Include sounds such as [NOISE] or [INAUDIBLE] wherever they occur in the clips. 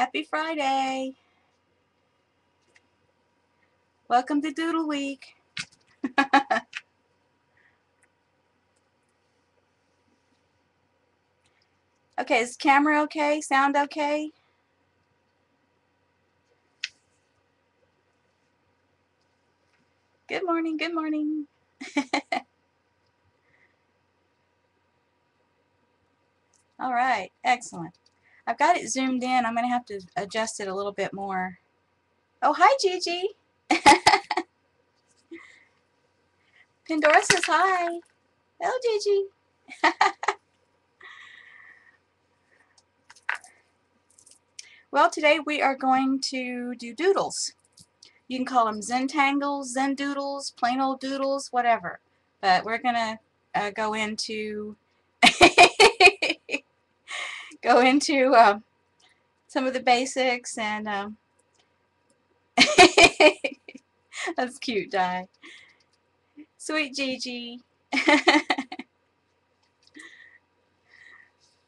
Happy Friday. Welcome to Doodle Week. [LAUGHS] okay, is camera okay? Sound okay? Good morning, good morning. [LAUGHS] All right, excellent. I've got it zoomed in. I'm going to have to adjust it a little bit more. Oh, hi, Gigi. [LAUGHS] Pandora says hi. Hello, Gigi. [LAUGHS] well, today we are going to do doodles. You can call them Zentangles, Zen Doodles, plain old doodles, whatever. But we're going to uh, go into go into um, some of the basics and um, [LAUGHS] that's cute, Di. Sweet Gigi. [LAUGHS]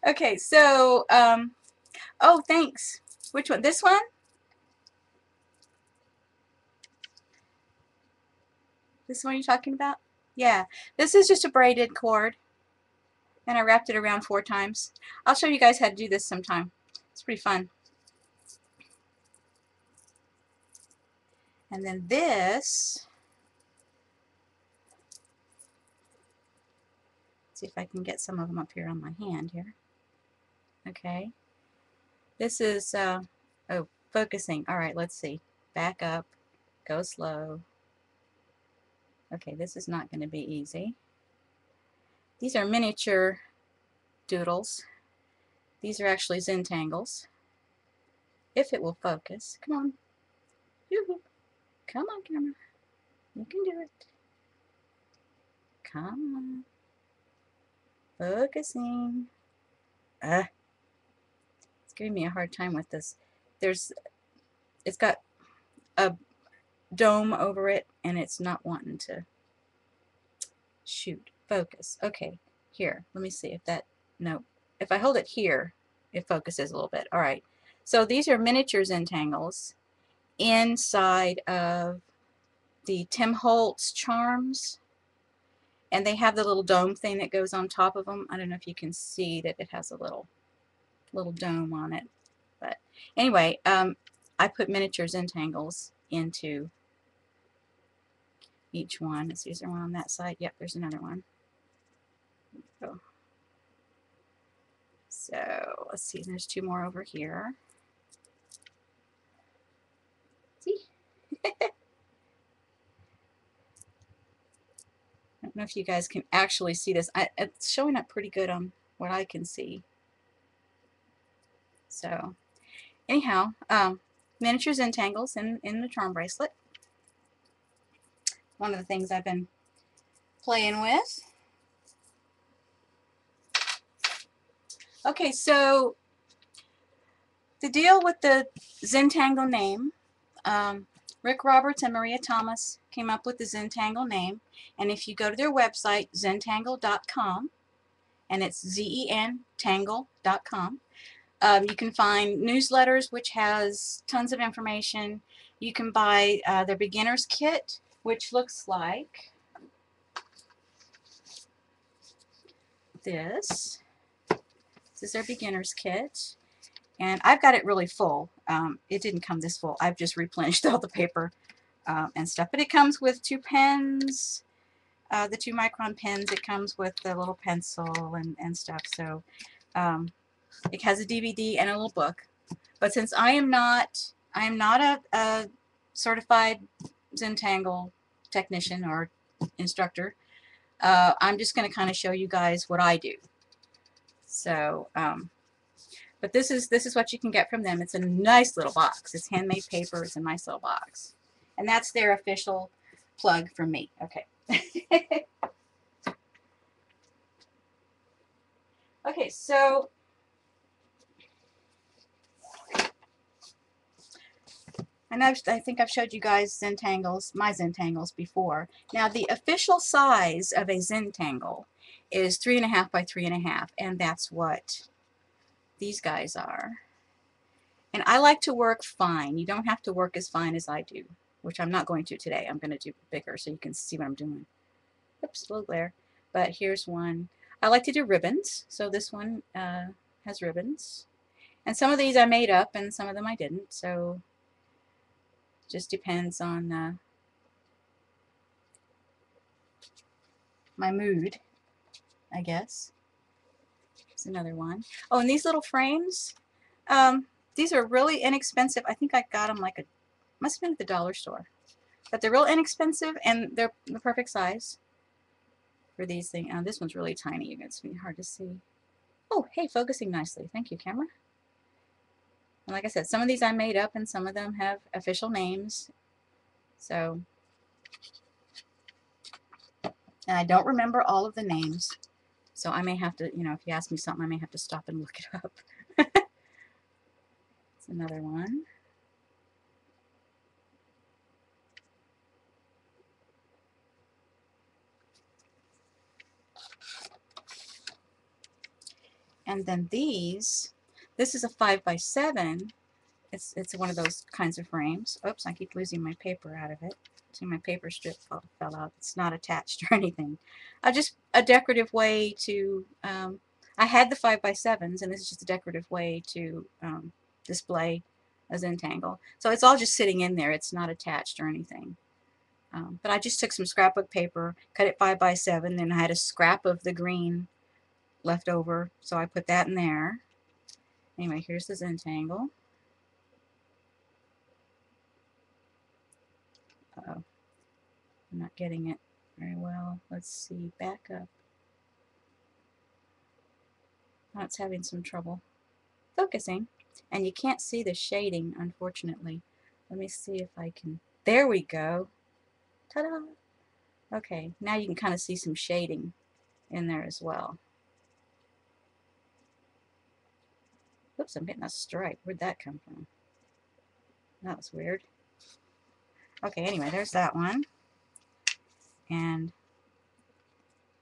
okay, so, um, oh, thanks. Which one? This one? This one you're talking about? Yeah, this is just a braided cord and I wrapped it around four times. I'll show you guys how to do this sometime. It's pretty fun. And then this, see if I can get some of them up here on my hand here. Okay. This is, uh, oh, focusing. All right, let's see. Back up. Go slow. Okay, this is not going to be easy. These are miniature doodles. These are actually Zentangles. If it will focus. Come on. Come on, camera. You can do it. Come on. Focusing. Ah. It's giving me a hard time with this. There's, it's got a dome over it and it's not wanting to shoot focus. Okay, here. Let me see if that, no. If I hold it here, it focuses a little bit. All right. So these are miniature Zentangles inside of the Tim Holtz charms. And they have the little dome thing that goes on top of them. I don't know if you can see that it has a little little dome on it. But anyway, um, I put miniature Zentangles into each one. Is there one on that side? Yep, there's another one. So, so let's see, there's two more over here. See? [LAUGHS] I don't know if you guys can actually see this. I, it's showing up pretty good on what I can see. So, anyhow, um, miniatures Zentangles in, in the charm bracelet. One of the things I've been playing with. Okay, so the deal with the Zentangle name, um, Rick Roberts and Maria Thomas came up with the Zentangle name, and if you go to their website, zentangle.com, and it's Z-E-N, tangle.com, um, you can find newsletters which has tons of information. You can buy uh, their beginner's kit, which looks like this. This is their beginner's kit. And I've got it really full. Um, it didn't come this full. I've just replenished [LAUGHS] all the paper uh, and stuff. But it comes with two pens, uh, the two micron pens. It comes with the little pencil and, and stuff. So um, it has a DVD and a little book. But since I am not, I am not a, a certified Zentangle technician or instructor, uh, I'm just going to kind of show you guys what I do. So, um, but this is this is what you can get from them. It's a nice little box. It's handmade paper. It's a nice little box. And that's their official plug from me. Okay. [LAUGHS] okay, so and I've, I think I've showed you guys Zentangles, my Zentangles before. Now the official size of a Zentangle is three and a half by three and a half, and that's what these guys are. And I like to work fine. You don't have to work as fine as I do, which I'm not going to today. I'm going to do bigger so you can see what I'm doing. Oops, a little glare. But here's one. I like to do ribbons, so this one uh, has ribbons. And some of these I made up and some of them I didn't, so just depends on uh, my mood, I guess. It's another one. Oh, and these little frames, um, these are really inexpensive. I think I got them like a, must have been at the dollar store. But they're real inexpensive and they're the perfect size for these things. Uh, this one's really tiny. It's be hard to see. Oh, hey, focusing nicely. Thank you, camera. And like I said, some of these I made up and some of them have official names. So, and I don't remember all of the names. So I may have to, you know, if you ask me something, I may have to stop and [LAUGHS] look it up. It's another one. And then these, this is a 5 by 7 It's, it's one of those kinds of frames. Oops, I keep losing my paper out of it. See, my paper strip fell, fell out. It's not attached [LAUGHS] or anything. Uh, just a decorative way to, um, I had the 5 by 7s and this is just a decorative way to um, display a Zentangle. So it's all just sitting in there. It's not attached or anything. Um, but I just took some scrapbook paper, cut it 5 by 7 then I had a scrap of the green left over, so I put that in there. Anyway, here's the Zentangle. Uh oh I'm not getting it very well. Let's see, back up. It's having some trouble focusing. And you can't see the shading, unfortunately. Let me see if I can... There we go. Ta-da! Okay, now you can kind of see some shading in there as well. Oops, I'm getting a stripe. Where'd that come from? That was weird. Okay, anyway, there's that one. And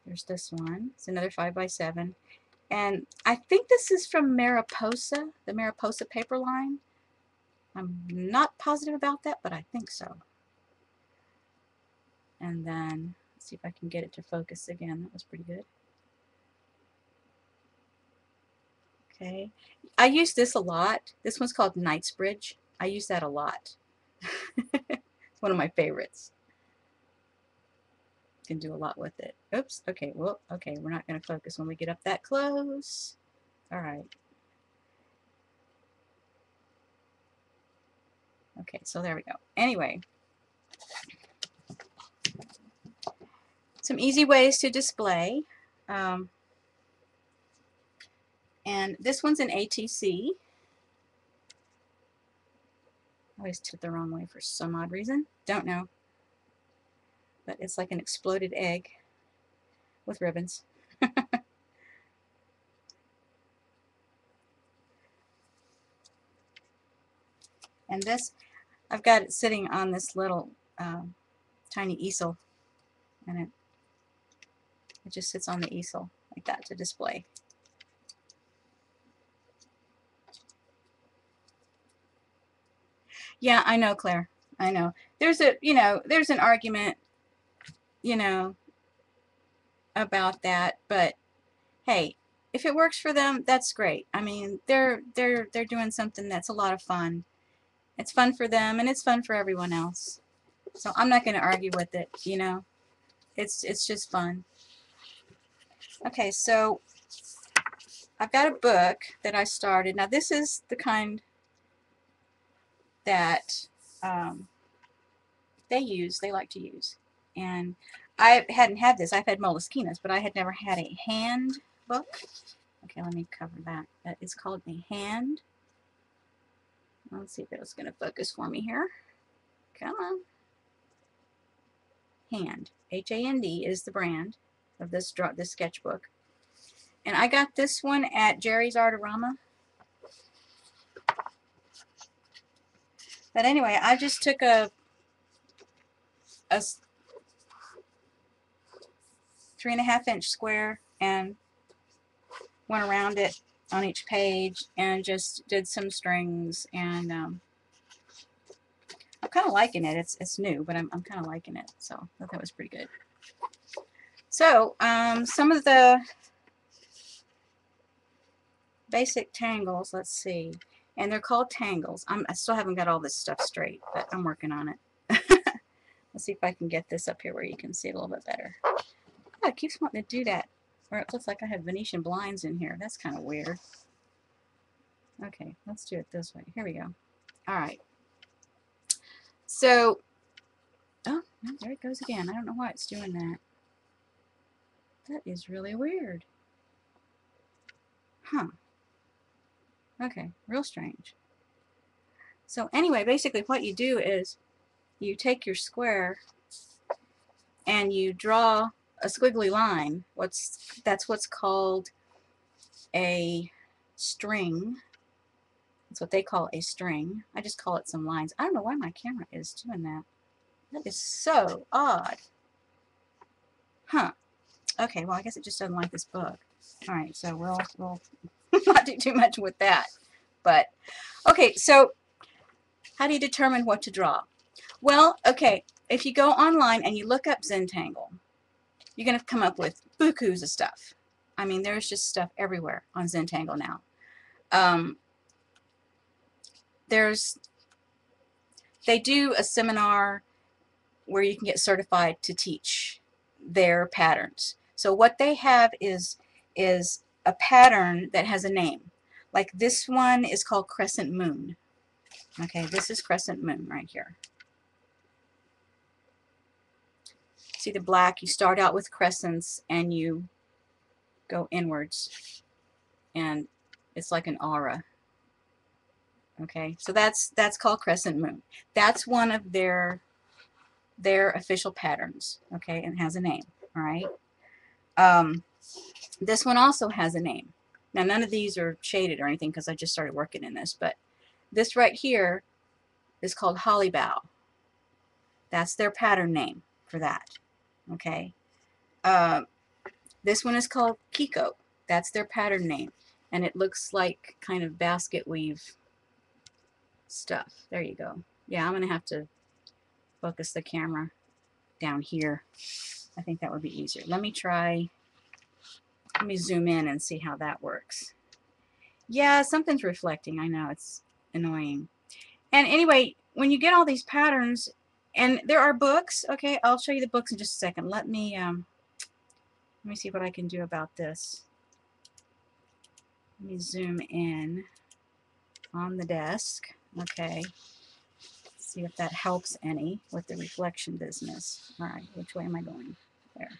there's this one. It's another 5 by 7 and I think this is from Mariposa, the Mariposa paper line. I'm not positive about that, but I think so. And then, let's see if I can get it to focus again. That was pretty good. Okay. I use this a lot. This one's called Knightsbridge. I use that a lot. [LAUGHS] it's one of my favorites can do a lot with it. Oops, okay, well, okay, we're not going to focus when we get up that close. All right. Okay, so there we go. Anyway, some easy ways to display. Um, and this one's an ATC. I always tip the wrong way for some odd reason. Don't know but it's like an exploded egg with ribbons. [LAUGHS] and this, I've got it sitting on this little uh, tiny easel, and it, it just sits on the easel like that to display. Yeah, I know, Claire. I know. There's a, you know, there's an argument you know, about that. But hey, if it works for them, that's great. I mean, they're they're they're doing something that's a lot of fun. It's fun for them and it's fun for everyone else. So I'm not going to argue with it, you know. It's it's just fun. Okay, so I've got a book that I started. Now this is the kind that um, they use, they like to use and I hadn't had this. I've had Moleskines, but I had never had a hand book. Okay, let me cover that. That is called a hand. Let's see if it's going to focus for me here. Come on. Hand. H-A-N-D is the brand of this draw this sketchbook. And I got this one at Jerry's Artorama. But anyway, I just took a a three and a half inch square and went around it on each page and just did some strings and um, I'm kind of liking it. It's it's new, but I'm, I'm kind of liking it. So I thought that was pretty good. So um, some of the basic tangles, let's see. And they're called tangles. I'm, I still haven't got all this stuff straight, but I'm working on it. [LAUGHS] let's see if I can get this up here where you can see it a little bit better. It keeps wanting to do that. Or it looks like I have Venetian blinds in here. That's kind of weird. Okay, let's do it this way. Here we go. All right. So, oh, there it goes again. I don't know why it's doing that. That is really weird. Huh. Okay, real strange. So anyway, basically what you do is you take your square and you draw a squiggly line. What's That's what's called a string. That's what they call a string. I just call it some lines. I don't know why my camera is doing that. That is so odd. Huh. Okay, well, I guess it just doesn't like this book. All right, so we'll, we'll [LAUGHS] not do too much with that. But, okay, so how do you determine what to draw? Well, okay, if you go online and you look up Zentangle, you're going to come up with bukus of stuff. I mean, there's just stuff everywhere on Zentangle now. Um, there's, they do a seminar where you can get certified to teach their patterns. So what they have is, is a pattern that has a name. Like this one is called Crescent Moon. Okay, this is Crescent Moon right here. See the black, you start out with crescents and you go inwards. And it's like an aura. Okay, so that's that's called Crescent Moon. That's one of their their official patterns. Okay, and has a name. All right. Um, this one also has a name. Now none of these are shaded or anything because I just started working in this, but this right here is called Hollibaugh. That's their pattern name for that. Okay. Uh, this one is called Keeko. That's their pattern name. And it looks like kind of basket weave stuff. There you go. Yeah, I'm going to have to focus the camera down here. I think that would be easier. Let me try, let me zoom in and see how that works. Yeah, something's reflecting. I know, it's annoying. And anyway, when you get all these patterns, and there are books, okay, I'll show you the books in just a second. Let me, um, let me see what I can do about this. Let me zoom in on the desk. Okay. See if that helps any with the reflection business. All right, which way am I going? There.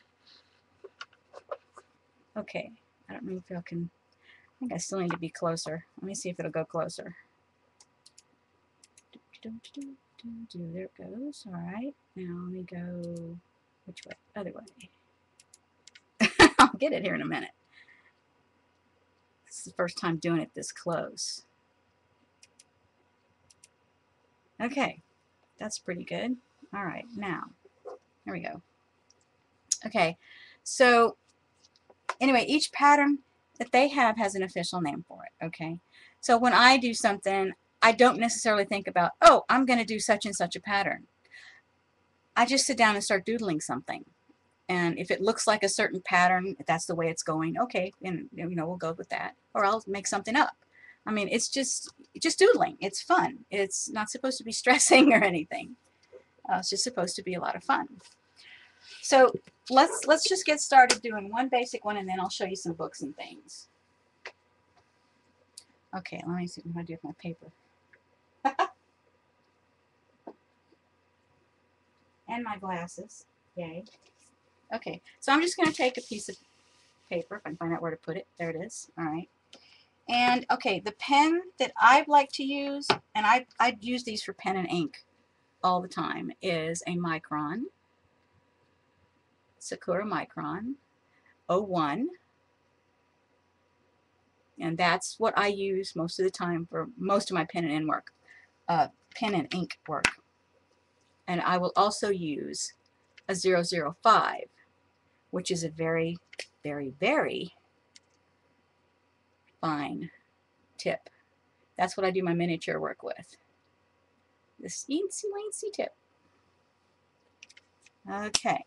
Okay, I don't know if I can, I think I still need to be closer. Let me see if it'll go closer. There it goes. All right, now let me go, which way? Other way. [LAUGHS] I'll get it here in a minute. This is the first time doing it this close. Okay, that's pretty good. All right, now, there we go. Okay, so anyway, each pattern that they have has an official name for it, okay? So when I do something, I don't necessarily think about, oh, I'm going to do such and such a pattern. I just sit down and start doodling something. And if it looks like a certain pattern, if that's the way it's going, okay, and you know, we'll go with that. Or I'll make something up. I mean, it's just just doodling. It's fun. It's not supposed to be [LAUGHS] stressing or anything. Uh, it's just supposed to be a lot of fun. So let's let's just get started doing one basic one, and then I'll show you some books and things. Okay, let me see what I do with my paper. And my glasses. Yay. Okay, so I'm just going to take a piece of paper, if I can find out where to put it. There it is. All right. And okay, the pen that I like to use, and I, I use these for pen and ink all the time, is a Micron, Sakura Micron 01. And that's what I use most of the time for most of my pen and ink work. Uh, pen and ink work. And I will also use a 005, which is a very, very, very fine tip. That's what I do my miniature work with. This eensy weensy tip. Okay,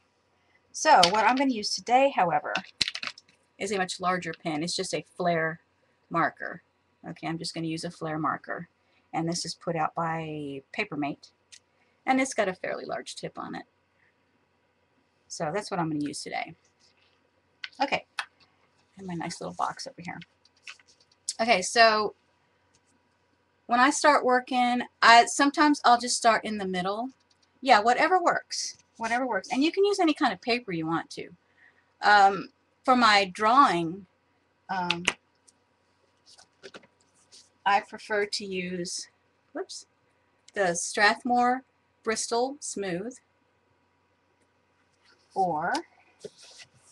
so what I'm going to use today, however, is a much larger pen. It's just a Flair marker. Okay, I'm just going to use a Flair marker. And this is put out by Papermate. And it's got a fairly large tip on it. So that's what I'm going to use today. Okay, and my nice little box over here. Okay, so when I start working, I sometimes I'll just start in the middle. Yeah, whatever works. Whatever works. And you can use any kind of paper you want to. Um, for my drawing, um, I prefer to use, whoops, the Strathmore Bristol Smooth or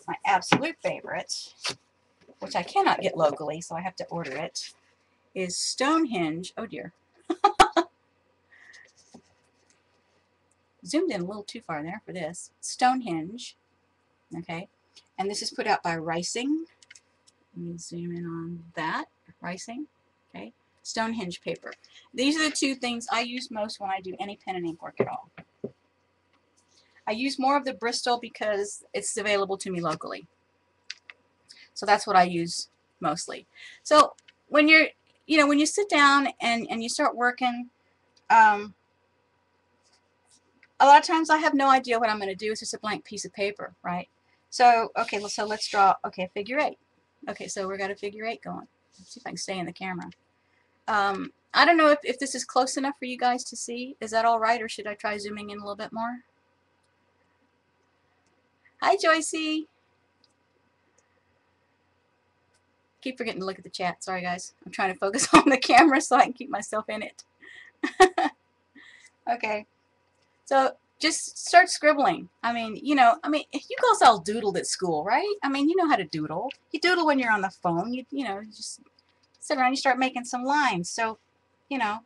my absolute favorite, which I cannot get locally, so I have to order it, is Stonehenge. Oh dear. [LAUGHS] Zoomed in a little too far there for this. Stonehenge. Okay. And this is put out by Rising. Let me zoom in on that. Rising. Stonehenge paper. These are the two things I use most when I do any pen and ink work at all. I use more of the Bristol because it's available to me locally. So that's what I use mostly. So when you're, you know, when you sit down and, and you start working, um, a lot of times I have no idea what I'm going to do. It's just a blank piece of paper, right? So, okay, so let's draw, okay, figure eight. Okay, so we've got a figure eight going. Let's see if I can stay in the camera. Um, I don't know if, if this is close enough for you guys to see. Is that all right, or should I try zooming in a little bit more? Hi, Joycey. Keep forgetting to look at the chat. Sorry, guys. I'm trying to focus [LAUGHS] on the camera so I can keep myself in it. [LAUGHS] okay. So just start scribbling. I mean, you know, I mean, you guys all doodled at school, right? I mean, you know how to doodle. You doodle when you're on the phone. You, you know, just sit around, you start making some lines. So, you know,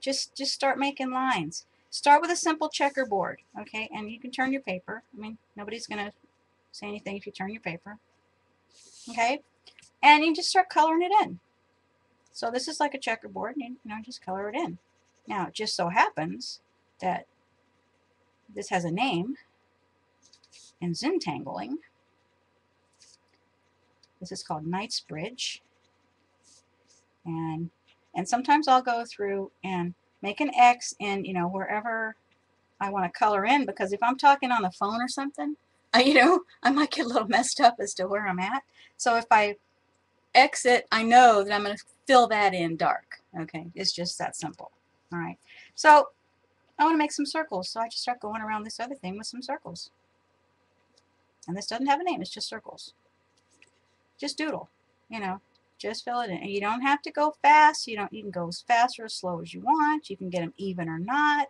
just, just start making lines. Start with a simple checkerboard, okay? And you can turn your paper. I mean, nobody's going to say anything if you turn your paper. Okay? And you just start coloring it in. So this is like a checkerboard, and you, you know, just color it in. Now, it just so happens that this has a name in Zentangling. This is called Knightsbridge. And and sometimes I'll go through and make an X in, you know, wherever I want to color in because if I'm talking on the phone or something, I, you know, I might get a little messed up as to where I'm at. So if I exit, I know that I'm going to fill that in dark. Okay, it's just that simple. All right, so I want to make some circles, so I just start going around this other thing with some circles. And this doesn't have a name, it's just circles. Just doodle, you know, just fill it in. And you don't have to go fast. You don't. You can go as fast or as slow as you want. You can get them even or not.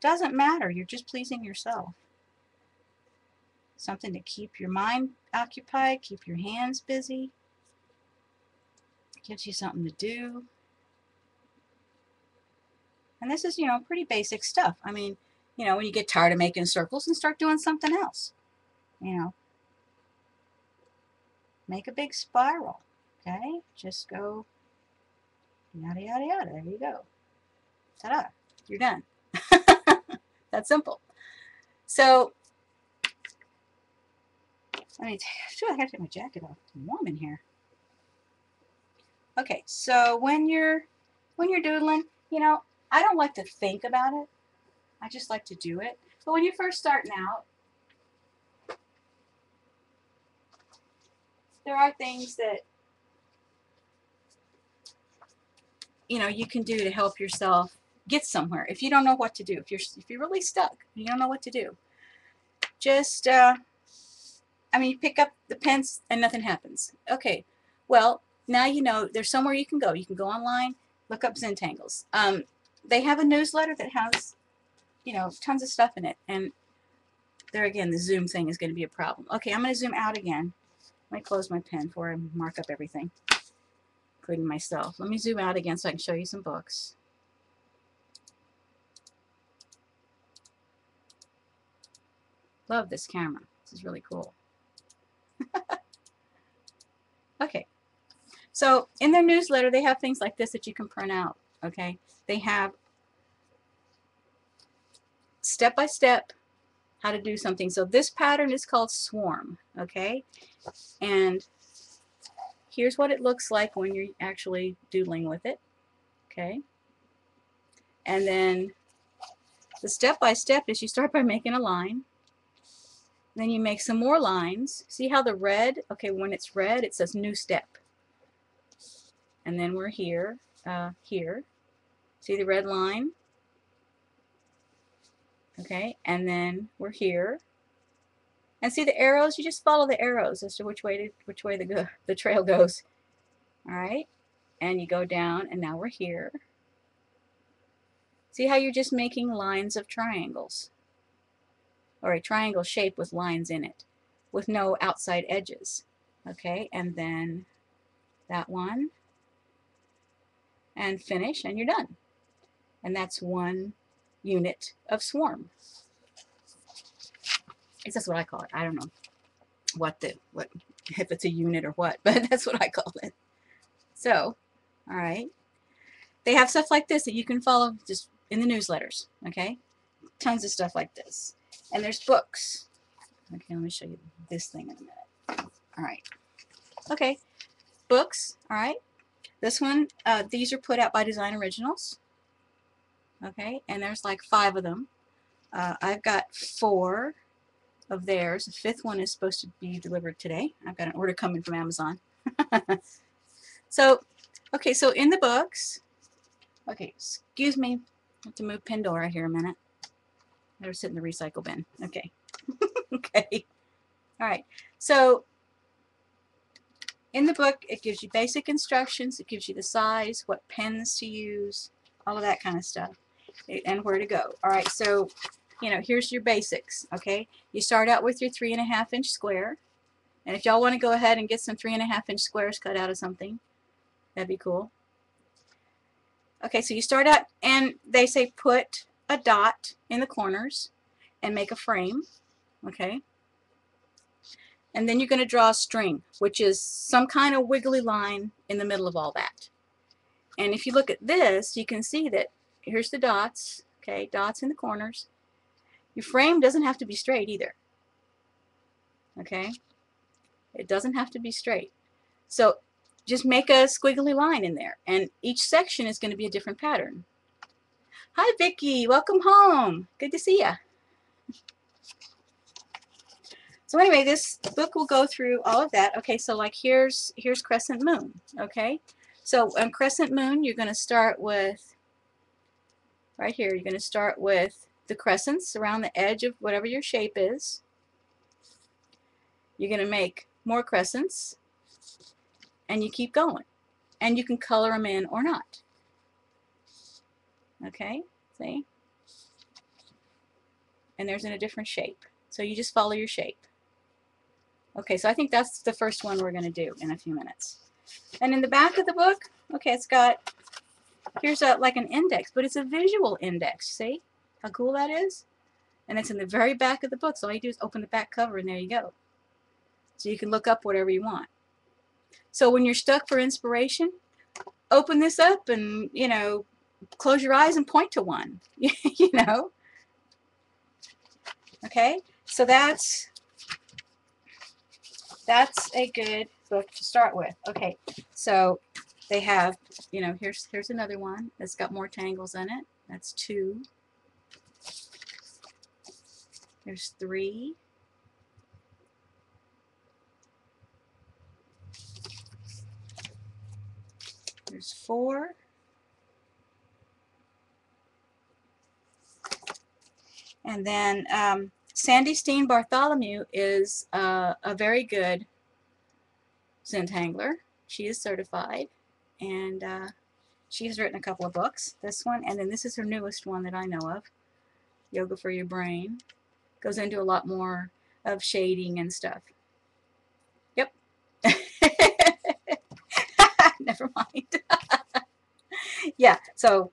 Doesn't matter. You're just pleasing yourself. Something to keep your mind occupied, keep your hands busy. Gives you something to do. And this is, you know, pretty basic stuff. I mean, you know, when you get tired of making circles and start doing something else. You know, make a big spiral. Okay, just go yada yada yada. There you go. Ta-da! You're done. [LAUGHS] That's simple. So let me. Sure, I got to take my jacket off. It's warm in here. Okay, so when you're when you're doodling, you know, I don't like to think about it. I just like to do it. But when you're first starting out, there are things that you know you can do to help yourself get somewhere. If you don't know what to do if you're if you're really stuck you don't know what to do just uh, I mean you pick up the pens and nothing happens. Okay well now you know there's somewhere you can go. You can go online look up Zentangles. Um, they have a newsletter that has you know tons of stuff in it and there again the zoom thing is going to be a problem. Okay I'm going to zoom out again. Let me close my pen before I mark up everything including myself. Let me zoom out again so I can show you some books. Love this camera. This is really cool. [LAUGHS] okay. So in their newsletter, they have things like this that you can print out. Okay, they have step by step how to do something. So this pattern is called swarm. Okay, and here's what it looks like when you're actually doodling with it. Okay, and then the step by step is you start by making a line. Then you make some more lines. See how the red, okay, when it's red, it says new step. And then we're here, uh, here. See the red line? Okay, and then we're here. And see the arrows? You just follow the arrows as to which way to, which way the the trail goes. All right, and you go down, and now we're here. See how you're just making lines of triangles? Or a triangle shape with lines in it, with no outside edges. Okay, and then that one, and finish, and you're done. And that's one unit of swarm. Is that's what I call it. I don't know what the what if it's a unit or what, [LAUGHS] but that's what I call it. So, all right. They have stuff like this that you can follow just in the newsletters, okay? Tons of stuff like this. And there's books. Okay, let me show you this thing in a minute. All right. Okay, books, all right. This one, uh, these are put out by Design Originals. Okay, and there's like five of them. Uh, I've got four of theirs. The fifth one is supposed to be delivered today. I've got an order coming from Amazon. [LAUGHS] so, okay, so in the books, okay, excuse me, I have to move Pandora here a minute. Let her sit in the recycle bin. Okay. [LAUGHS] okay. All right. So in the book, it gives you basic instructions. It gives you the size, what pens to use, all of that kind of stuff, and where to go. All right. So, you know, here's your basics. Okay. You start out with your three and a half inch square. And if y'all want to go ahead and get some three and a half inch squares cut out of something, that'd be cool. Okay, so you start out and they say put a dot in the corners and make a frame. Okay. And then you're going to draw a string, which is some kind of wiggly line in the middle of all that. And if you look at this, you can see that here's the dots, okay, dots in the corners. Your frame doesn't have to be straight either. Okay? It doesn't have to be straight. So just make a squiggly line in there. And each section is going to be a different pattern. Hi, Vicki. Welcome home. Good to see you. So anyway, this book will go through all of that. Okay, so like here's here's crescent moon. Okay, so on crescent moon, you're going to start with right here. You're going to start with the crescents around the edge of whatever your shape is. You're going to make more crescents and you keep going. And you can color them in or not. Okay, see? And there's in a different shape. So you just follow your shape. Okay, so I think that's the first one we're going to do in a few minutes. And in the back of the book, okay, it's got, here's a, like an index, but it's a visual index. See how cool that is? And it's in the very back of the book. So all you do is open the back cover and there you go. So you can look up whatever you want. So when you're stuck for inspiration, open this up and, you know, close your eyes and point to one, [LAUGHS] you know. Okay, so that's that's a good book to start with. Okay, so they have, you know, here's here's another one that's got more tangles in it. That's two. There's three. There's four. And then um, Sandy Steen Bartholomew is uh, a very good Zentangler. She is certified and uh, she has written a couple of books. This one and then this is her newest one that I know of. Yoga for Your Brain. Goes into a lot more of shading and stuff. Yep. [LAUGHS] Never mind. [LAUGHS] yeah, so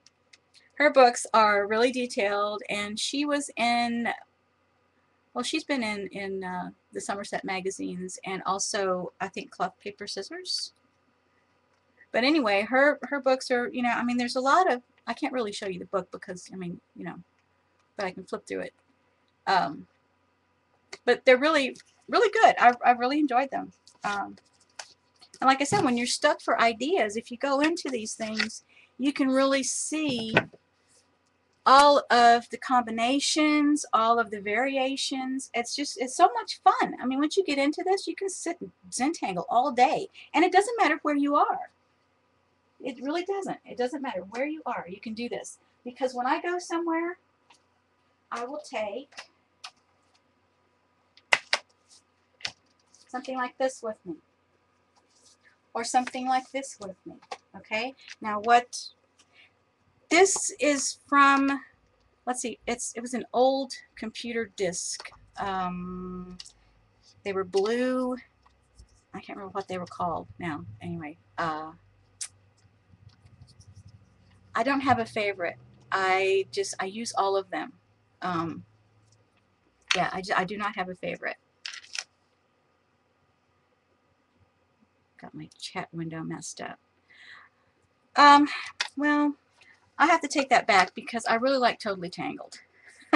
her books are really detailed and she was in well she's been in in uh, the Somerset magazines and also I think cloth paper scissors But anyway, her her books are, you know, I mean, there's a lot of. I can't really show you the book because I mean, you know, but I can flip through it. Um, but they're really really good. I I really enjoyed them. Um, and like I said, when you're stuck for ideas, if you go into these things, you can really see all of the combinations, all of the variations. It's just, it's so much fun. I mean, once you get into this, you can sit and Zentangle all day. And it doesn't matter where you are. It really doesn't. It doesn't matter where you are. You can do this. Because when I go somewhere, I will take something like this with me. Or something like this with me. Okay? Now what this is from, let's see, it's it was an old computer disk. Um, they were blue. I can't remember what they were called now. Anyway, uh, I don't have a favorite. I just I use all of them. Um, yeah, I, I do not have a favorite. Got my chat window messed up. Um, well, I have to take that back because I really like Totally Tangled. [LAUGHS]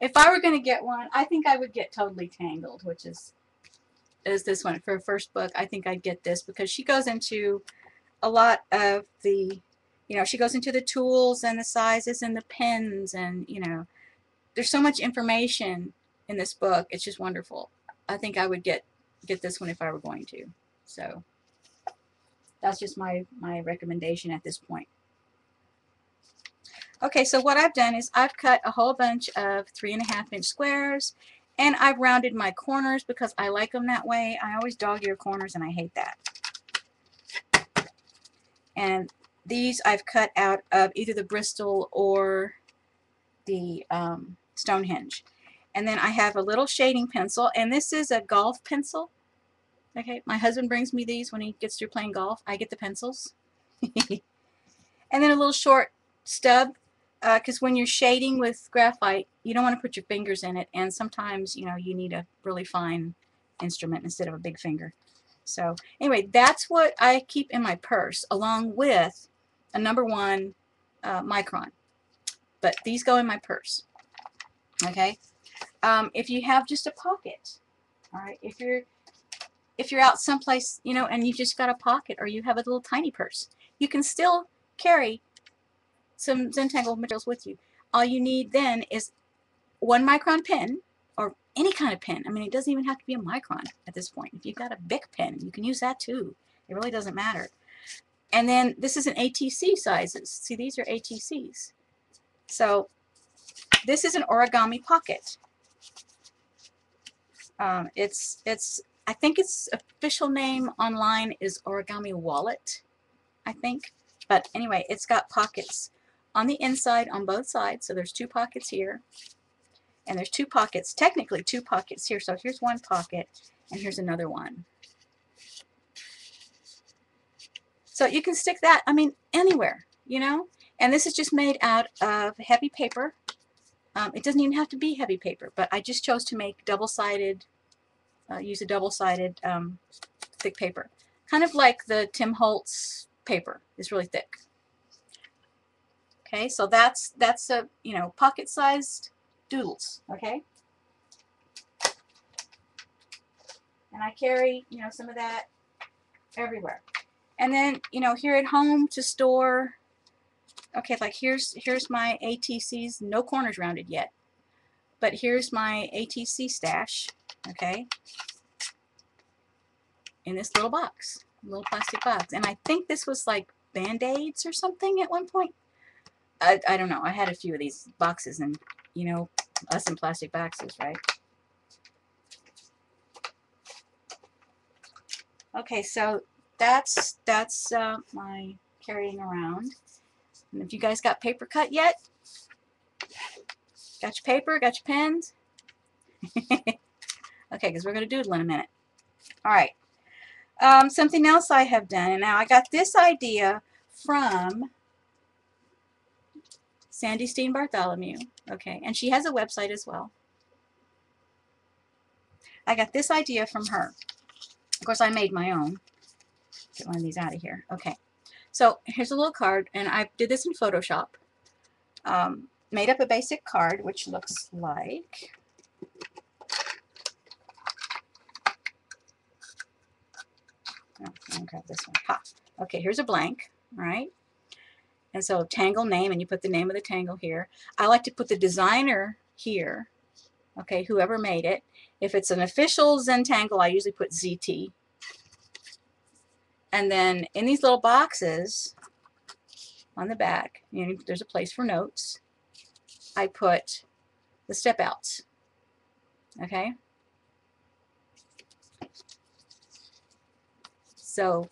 if I were going to get one, I think I would get Totally Tangled, which is is this one. For a first book, I think I'd get this because she goes into a lot of the, you know, she goes into the tools and the sizes and the pens and, you know, there's so much information in this book. It's just wonderful. I think I would get get this one if I were going to. So that's just my, my recommendation at this point. Okay, so what I've done is I've cut a whole bunch of three and a half inch squares and I've rounded my corners because I like them that way. I always dog ear corners and I hate that. And these I've cut out of either the Bristol or the um, Stonehenge. And then I have a little shading pencil and this is a golf pencil. Okay, my husband brings me these when he gets through playing golf. I get the pencils. [LAUGHS] and then a little short stub because uh, when you're shading with graphite, you don't want to put your fingers in it, and sometimes you know you need a really fine instrument instead of a big finger. So anyway, that's what I keep in my purse, along with a number one uh, micron. But these go in my purse. Okay. Um, if you have just a pocket, all right. If you're if you're out someplace, you know, and you've just got a pocket, or you have a little tiny purse, you can still carry some Zentangle materials with you. All you need then is one micron pen or any kind of pen. I mean, it doesn't even have to be a micron at this point. If you've got a Bic pen, you can use that too. It really doesn't matter. And then this is an ATC sizes. See, these are ATCs. So this is an origami pocket. Um, it's, it's, I think its official name online is Origami Wallet, I think. But anyway, it's got pockets on the inside on both sides. So there's two pockets here. And there's two pockets, technically two pockets here. So here's one pocket and here's another one. So you can stick that, I mean, anywhere, you know. And this is just made out of heavy paper. Um, it doesn't even have to be heavy paper, but I just chose to make double-sided, uh, use a double-sided um, thick paper. Kind of like the Tim Holtz paper. It's really thick. Okay, so that's that's a you know pocket-sized doodles. Okay, and I carry you know some of that everywhere. And then you know here at home to store. Okay, like here's here's my ATCs, no corners rounded yet, but here's my ATC stash. Okay, in this little box, little plastic box, and I think this was like band-aids or something at one point. I, I don't know. I had a few of these boxes and, you know, us in plastic boxes, right? Okay, so that's that's uh, my carrying around. And if you guys got paper cut yet, got your paper, got your pens? [LAUGHS] okay, because we're going to doodle in a minute. All right. Um, something else I have done, and now I got this idea from Sandy Steen Bartholomew. Okay, and she has a website as well. I got this idea from her. Of course, I made my own. Get one of these out of here. Okay. So here's a little card, and I did this in Photoshop. Um, made up a basic card, which looks like... Oh, grab this one. Ha. Okay, here's a blank, right? And so Tangle name, and you put the name of the Tangle here. I like to put the designer here, okay, whoever made it. If it's an official Zentangle, I usually put ZT. And then in these little boxes on the back, you know, there's a place for notes. I put the step outs. Okay? So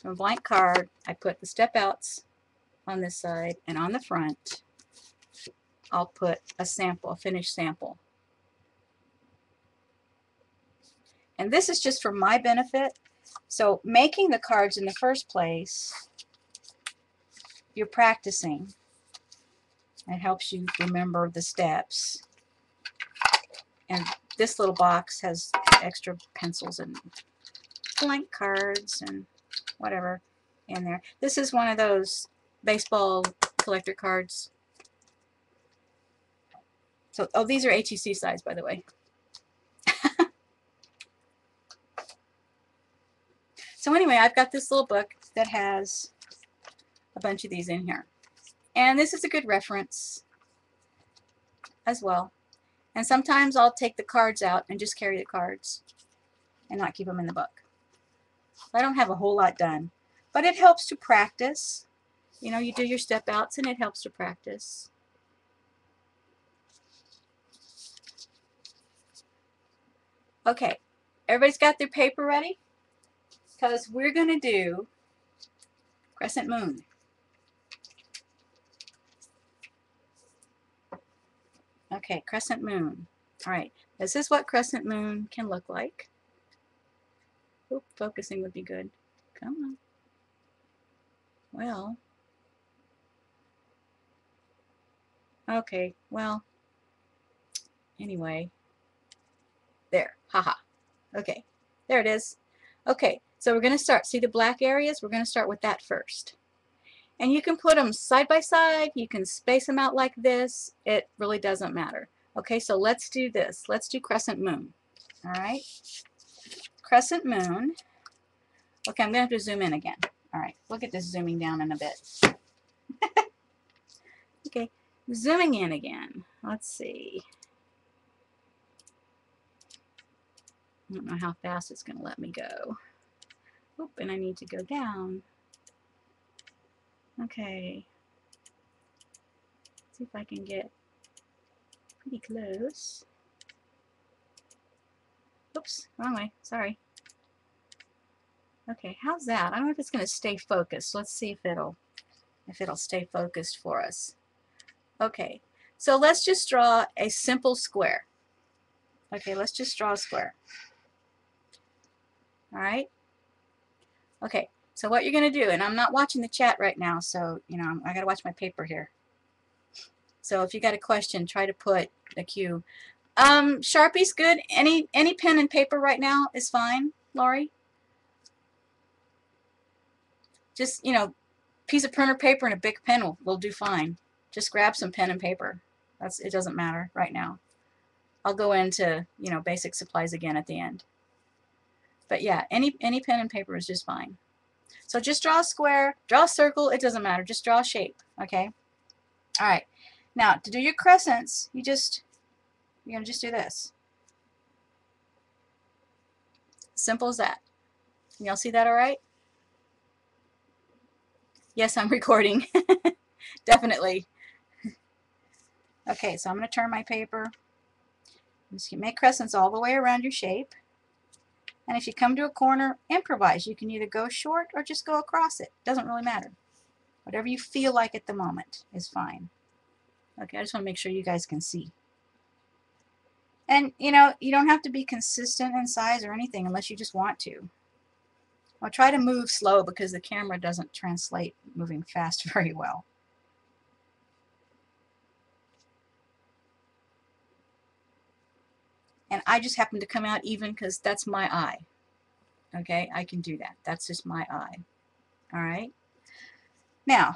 from a blank card, I put the step outs on this side and on the front I'll put a sample, a finished sample. And this is just for my benefit. So making the cards in the first place, you're practicing. It helps you remember the steps. And this little box has extra pencils and blank cards and whatever in there. This is one of those baseball collector cards. So, oh, these are ATC size, by the way. So anyway, I've got this little book that has a bunch of these in here. And this is a good reference as well. And sometimes I'll take the cards out and just carry the cards and not keep them in the book. I don't have a whole lot done, but it helps to practice. You know, you do your step outs and it helps to practice. Okay, everybody's got their paper ready? Because we're going to do crescent moon. Okay, crescent moon. All right, this is what crescent moon can look like. Oop, focusing would be good. Come on. Well. Okay, well. Anyway. There. Haha. Okay. There it is. Okay, so we're going to start. See the black areas? We're going to start with that first. And you can put them side by side. You can space them out like this. It really doesn't matter. Okay, so let's do this. Let's do crescent moon. All right. Crescent moon. Okay, I'm going to have to zoom in again. All right, look at this zooming down in a bit. [LAUGHS] okay, zooming in again. Let's see. I don't know how fast it's going to let me go. Oop, and I need to go down. Okay. see if I can get pretty close. Oops, wrong way. Sorry. Okay, how's that? I don't know if it's going to stay focused. Let's see if it'll if it'll stay focused for us. Okay, so let's just draw a simple square. Okay, let's just draw a square. All right. Okay, so what you're going to do, and I'm not watching the chat right now, so, you know, I got to watch my paper here. So if you got a question, try to put a cue. Um, Sharpie's good. Any any pen and paper right now is fine, Laurie. Just, you know, piece of printer paper and a big pen will, will do fine. Just grab some pen and paper. That's It doesn't matter right now. I'll go into, you know, basic supplies again at the end. But yeah, any, any pen and paper is just fine. So just draw a square, draw a circle, it doesn't matter. Just draw a shape, okay? All right. Now, to do your crescents, you just, you're to just do this. Simple as that. Y'all see that all right? Yes, I'm [LAUGHS] recording. [LAUGHS] Definitely. Okay, so I'm going to turn my paper. Just make crescents all the way around your shape. And if you come to a corner, improvise. You can either go short or just go across it. Doesn't really matter. Whatever you feel like at the moment is fine. Okay, I just want to make sure you guys can see. And, you know, you don't have to be consistent in size or anything unless you just want to. I'll try to move slow because the camera doesn't translate moving fast [LAUGHS] very well. And I just happen to come out even because that's my eye. Okay, I can do that. That's just my eye. All right. Now,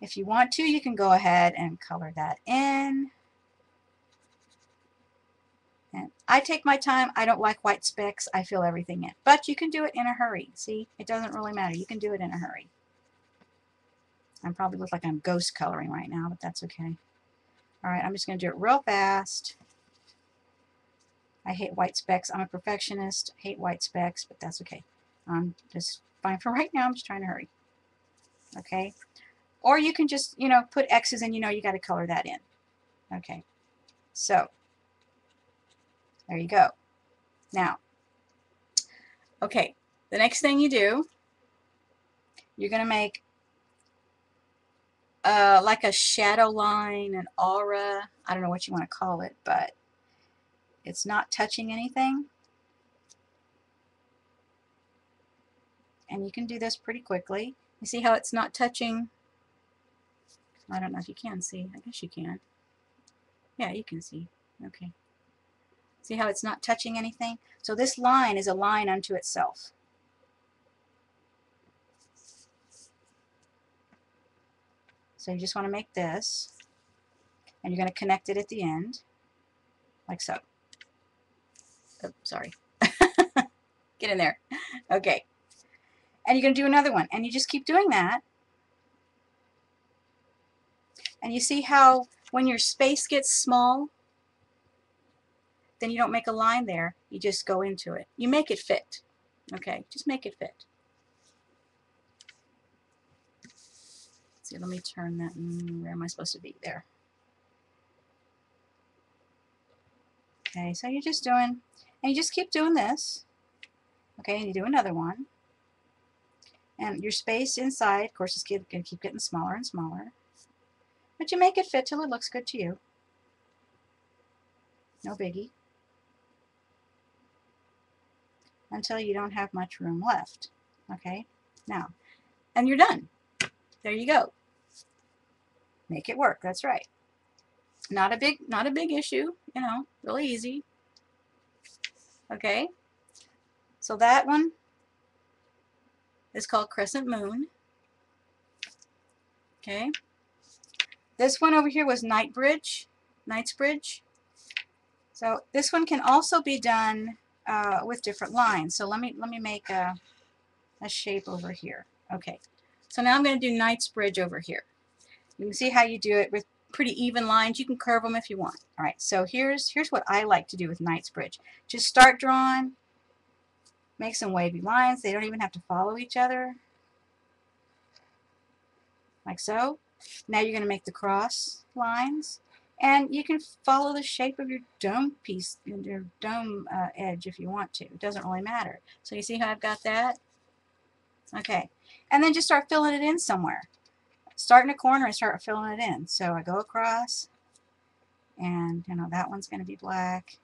if you want to, you can go ahead and color that in. And I take my time. I don't like white specks. I fill everything in. But you can do it in a hurry. See, it doesn't really matter. You can do it in a hurry. I probably look like I'm ghost coloring right now, but that's okay. All right, I'm just going to do it real fast. I hate white specks. I'm a perfectionist. hate white specks, but that's okay. I'm just fine for [LAUGHS] right now. I'm just trying to hurry. Okay. Or you can just, you know, put X's and you know you got to color that in. Okay. So, there you go. Now, okay, the next thing you do, you're going to make uh, like a shadow line, an aura. I don't know what you want to call it, but it's not touching anything. And you can do this pretty quickly. You see how it's not touching? I don't know if you can see. I guess you can. Yeah, you can see. Okay. See how it's not touching anything? So this line is a line unto itself. So you just want to make this, and you're going to connect it at the end, like so. Oh, sorry. [LAUGHS] Get in there. Okay. And you're going to do another one, and you just keep doing that. And you see how when your space gets small, then you don't make a line there. You just go into it. You make it fit. Okay, just make it fit. Let's see, let me turn that. Mm, where am I supposed to be? There. Okay, so you're just doing, and you just keep doing this. Okay, and you do another one. And your space inside, of course, is going to keep getting smaller and smaller. But you make it fit till it looks good to you. No biggie. until you don't have much room left. Okay, now, and you're done. There you go. Make it work. That's right. Not a big, not a big issue. You know, really easy. Okay, so that one is called Crescent Moon. Okay. This one over here was Knightsbridge. So this one can also be done uh, with different lines. So let me let me make a, a shape over here. Okay. So now I'm going to do Knightsbridge over here. You can see how you do it with pretty even lines. You can curve them if you want. All right. So here's here's what I like to do with Knightsbridge. Just start drawing. Make some wavy lines. They don't even have to follow each other. Like so. Now you're going to make the cross lines. And you can follow the shape of your dome piece, your dome uh, edge if you want to. It doesn't really matter. So you see how I've got that? Okay. And then just start filling it in somewhere. Start in a corner and start filling it in. So I go across, and you know that one's going to be black.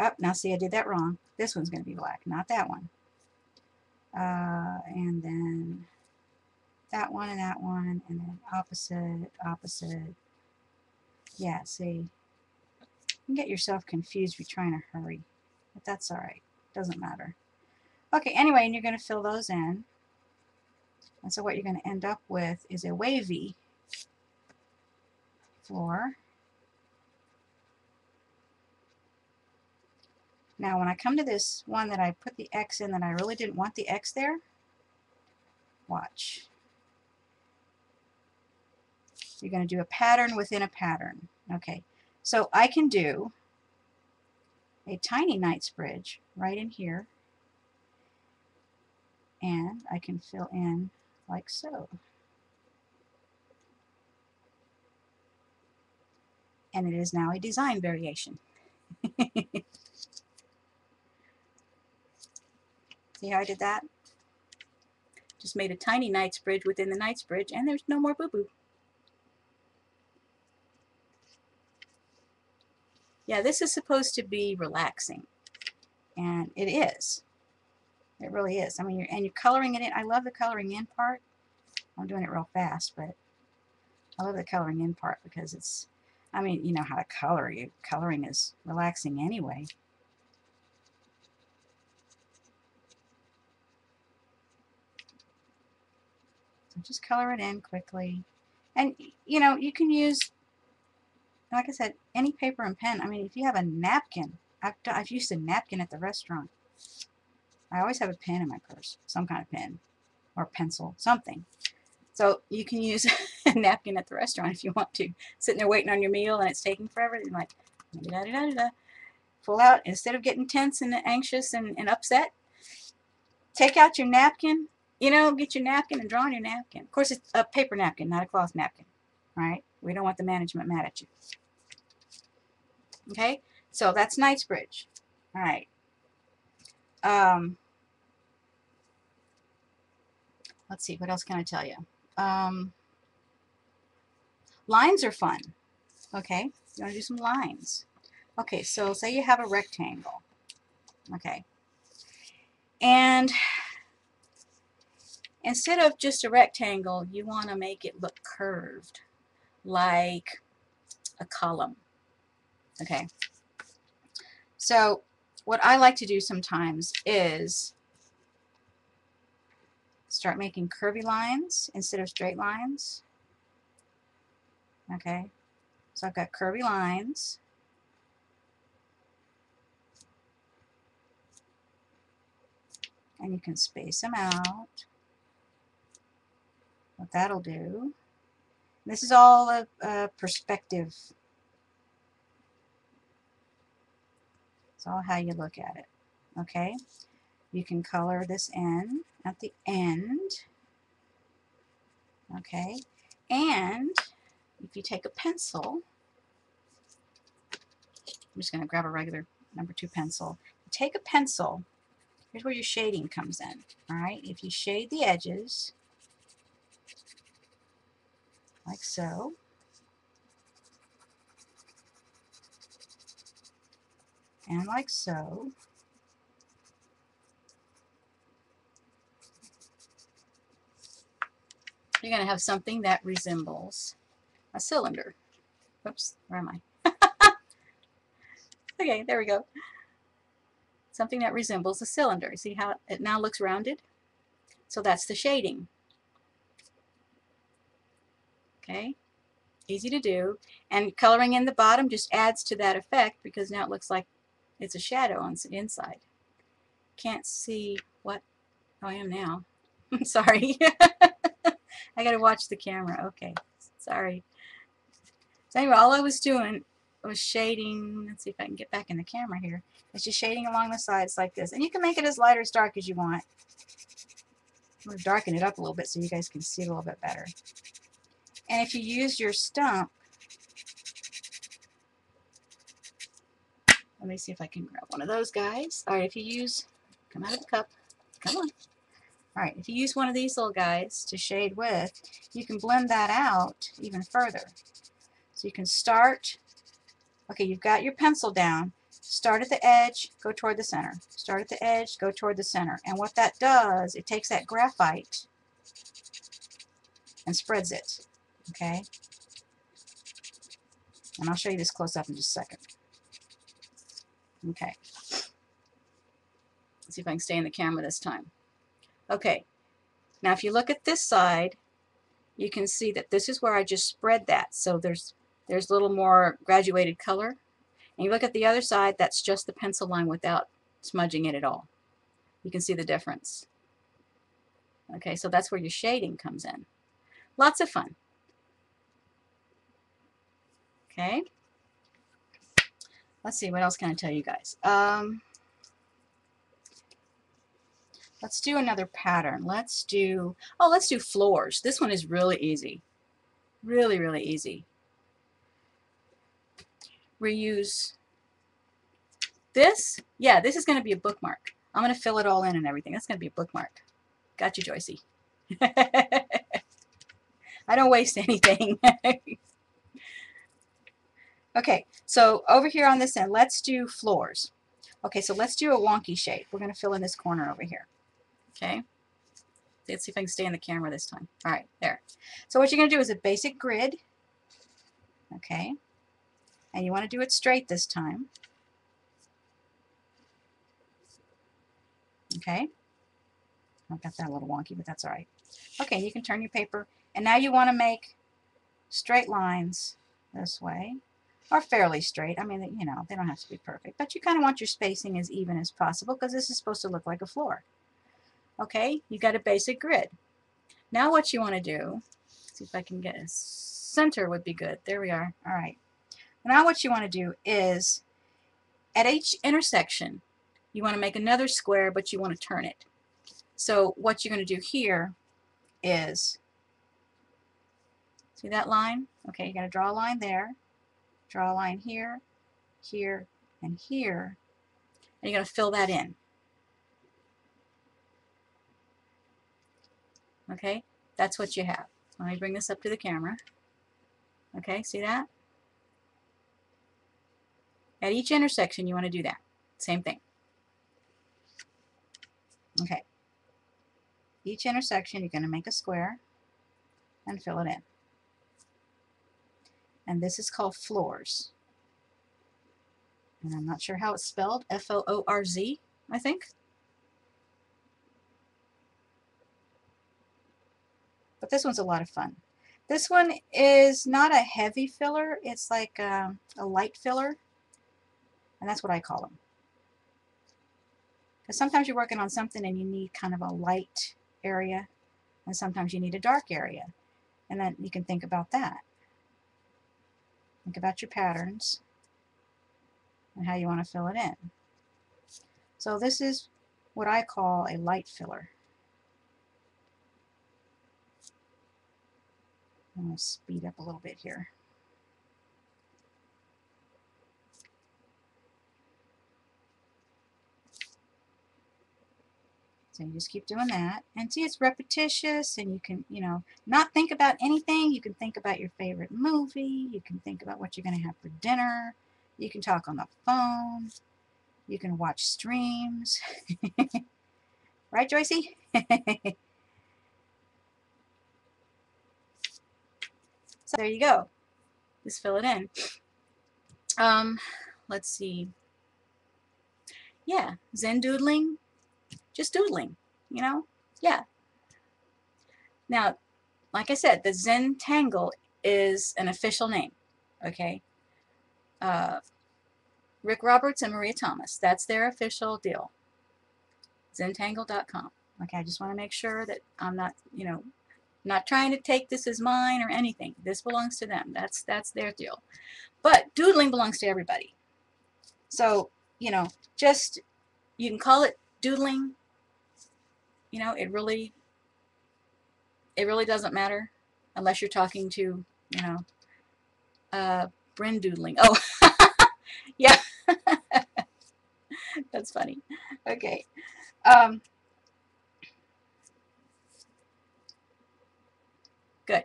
Oh, now see I did that wrong. This one's going to be black, not that one. Uh, and then that one and that one, and then opposite, opposite, yeah, see, you can get yourself confused if you're trying to hurry, but that's all right. Doesn't matter. Okay, anyway, and you're going to fill those in. And so what you're going to end up with is a wavy floor. Now when I come to this one that I put the X in that I really didn't want the X there, watch you're going to do a pattern within a pattern. Okay, so I can do a tiny Knightsbridge right in here, and I can fill in like so. And it is now a design variation. [LAUGHS] See how I did that? Just made a tiny Knightsbridge within the Knightsbridge, and there's no more boo-boo. yeah, this is supposed to be relaxing. And it is. It really is. I mean, you're, and you're coloring it in. I love the coloring in part. I'm doing it real fast, but I love the coloring in part because it's, I mean, you know how to color. You Coloring is relaxing anyway. So just color it in quickly. And, you know, you can use, like I said, any paper and pen. I mean, if you have a napkin, I've, I've used a napkin at the restaurant. I always have a pen in my purse, some kind of pen or pencil, something. So you can use [LAUGHS] a napkin at the restaurant if you want to. Sitting there waiting on your meal and it's taking forever, you're like, da da da da da. Pull out, instead of getting tense and anxious and, and upset, take out your napkin, you know, get your napkin and draw on your napkin. Of course, it's a paper napkin, not a cloth napkin, right? We don't want the management mad at you. Okay, so that's Knightsbridge. All right. Um, let's see, what else can I tell you? Um, lines are fun. Okay, you want to do some lines. Okay, so say you have a rectangle. Okay. And instead of just a rectangle, you want to make it look curved, like a column. Okay. So what I like to do sometimes is start making curvy lines instead of straight lines. Okay, so I've got curvy lines. And you can space them out. What that'll do. This is all a, a perspective. It's all how you look at it. Okay, you can color this in at the end. Okay, and if you take a pencil, I'm just going to grab a regular number two pencil. Take a pencil, here's where your shading comes in. Alright, if you shade the edges, like so, and like so, you're going to have something that resembles a cylinder. Oops, where am I? [LAUGHS] okay, there we go. Something that resembles a cylinder. See how it now looks rounded? So that's the shading. Okay, easy to do. And coloring in the bottom just adds to that effect because now it looks like it's a shadow on the inside. Can't see what I am now. [LAUGHS] I'm Sorry. [LAUGHS] I gotta watch the camera. Okay, sorry. So anyway, all I was doing was shading. Let's see if I can get back in the camera here. It's just shading along the sides like this. And you can make it as light or as dark as you want. I'm going to darken it up a little bit so you guys can see it a little bit better. And if you use your stump, let me see if I can grab one of those guys. All right, if you use, come out of the cup, come on. Alright, if you use one of these little guys to shade with, you can blend that out even further. So you can start, okay, you've got your pencil down, start at the edge, go toward the center. Start at the edge, go toward the center. And what that does, it takes that graphite and spreads it, okay? And I'll show you this close up in just a second. Okay. Let's see if I can stay in the camera this time. Okay, now if you look at this side, you can see that this is where I just spread that. So there's there's a little more graduated color. And you look at the other side, that's just the pencil line without smudging it at all. You can see the difference. Okay, so that's where your shading comes in. Lots of fun. Okay. Let's see, what else can I tell you guys? Um, Let's do another pattern. Let's do, oh, let's do Florz. This one is really easy. Really, really easy. Reuse this. Yeah, this is going to be a bookmark. I'm going to fill it all in and everything. That's going to be a bookmark. Got you, Joycey. [LAUGHS] I don't waste anything. [LAUGHS] okay, so over here on this end, let's do Florz. Okay, so let's do a wonky shape. We're going to fill in this corner over here. Okay. Let's see if I can stay in the camera this time. All right, there. So what you're going to do is a basic grid. Okay. And you want to do it straight this time. Okay. I've got that a little wonky, but that's all right. Okay, you can turn your paper. And now you want to make straight lines this way, or fairly straight. I mean, you know, they don't have to be perfect, but you kind of want your spacing as even as possible because this is supposed to look like a floor. Okay, you got a basic grid. Now what you want to do, see if I can get a center would be good. There we are. All right. Now what you want to do is at each intersection, you want to make another square, but you want to turn it. So what you're going to do here is, see that line? Okay, you're going to draw a line there, draw a line here, here, and here, and you're going to fill that in. Okay, that's what you have. Let me bring this up to the camera. Okay, see that? At each intersection, you want to do that. Same thing. Okay. Each intersection, you're going to make a square and fill it in. And this is called Florz. And I'm not sure how it's spelled. F-O-O-R-Z, I think. But this one's a lot of fun. This one is not a heavy filler. It's like a, um, a light filler. And that's what I call them. Because sometimes you're working on something and you need kind of a light area. And sometimes you need a dark area. And then you can think about that. Think about your patterns and how you want to fill it in. So this is what I call a light filler. I'm going to speed up a little bit here. So you just keep doing that. And see, it's repetitious, and you can, you know, not think about anything. You can think about your favorite movie. You can think about what you're going to have for dinner. You can talk on the phone. You can watch streams. [LAUGHS] right, Joycey? [LAUGHS] so there you go. Just fill it in. Um, let's see. Yeah, Zen doodling just doodling, you know? Yeah. Now, like I said, the Zentangle is an official name, okay? Uh, Rick Roberts and Maria Thomas, that's their official deal. Zentangle.com. Okay, I just want to make sure that I'm not, you know, not trying to take this as mine or anything. This belongs to them. That's that's their deal. But doodling belongs to everybody. So, you know, just you can call it doodling you know, it really, it really doesn't matter unless you're talking to, you know, uh, Bren doodling. Oh, [LAUGHS] yeah. [LAUGHS] That's funny. Okay. Um, good.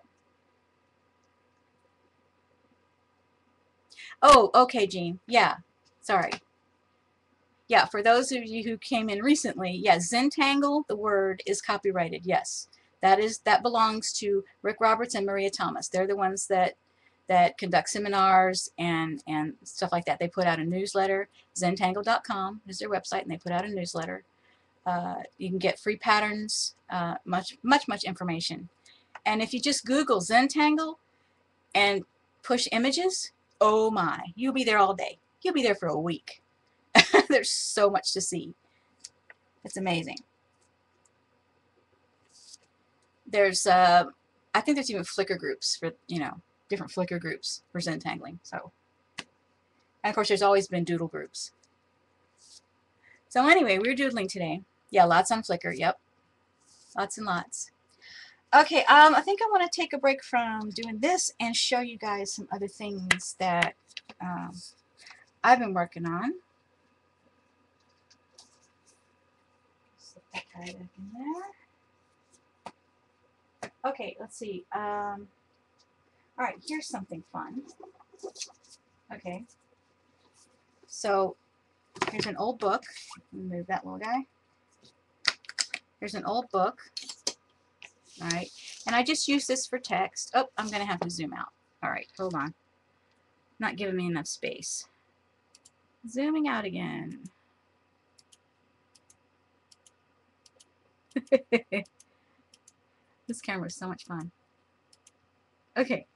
Oh, okay, Jean. Yeah. Sorry yeah, for those of you who came in recently, yes, Zentangle, the word is copyrighted, yes. That is that belongs to Rick Roberts and Maria Thomas. They're the ones that that conduct seminars and and stuff like that. They put out a newsletter. Zentangle.com is their website, and they put out a newsletter. Uh, you can get free patterns, uh, much much much information. And if you just Google Zentangle and push images, oh my, you'll be there all day. You'll be there for a week. [LAUGHS] There's so much to see. It's amazing. There's, uh, I think there's even Flickr groups for, you know, different Flickr groups for Zentangling. So, and of course, there's always been doodle groups. So anyway, we're doodling today. Yeah, lots on Flickr. Yep. Lots and lots. Okay, um, I think I want to take a break from doing this and show you guys some other things that um, I've been working on. back in there. Okay, let's see. Um, all right, here's something fun. Okay. So here's an old book. Move that little guy. Here's an old book. All right. And I just use this for text. Oh, I'm going to have to zoom out. All right, hold on. Not giving me enough space. Zooming out again. [LAUGHS] This camera is so much fun. Okay,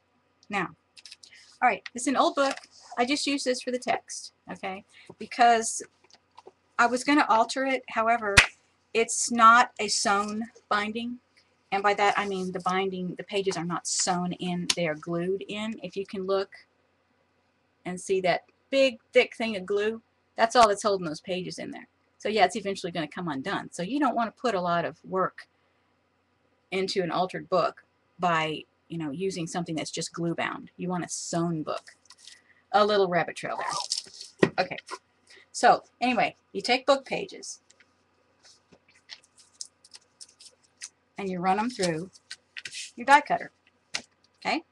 now, all right, it's an old book. I just use this for the text, okay, because I was going to alter it. However, it's not a sewn binding, and by that I mean the binding, the pages are not sewn in, they are glued in. If you can look and see that big, thick thing of glue, that's all that's holding those pages in there. So yeah, it's eventually going to come undone. So you don't want to put a lot of work into an altered book by you know using something that's just glue bound. You want a sewn book. A little rabbit trail there. Okay. So anyway, you take book pages and you run them through your die cutter. Okay?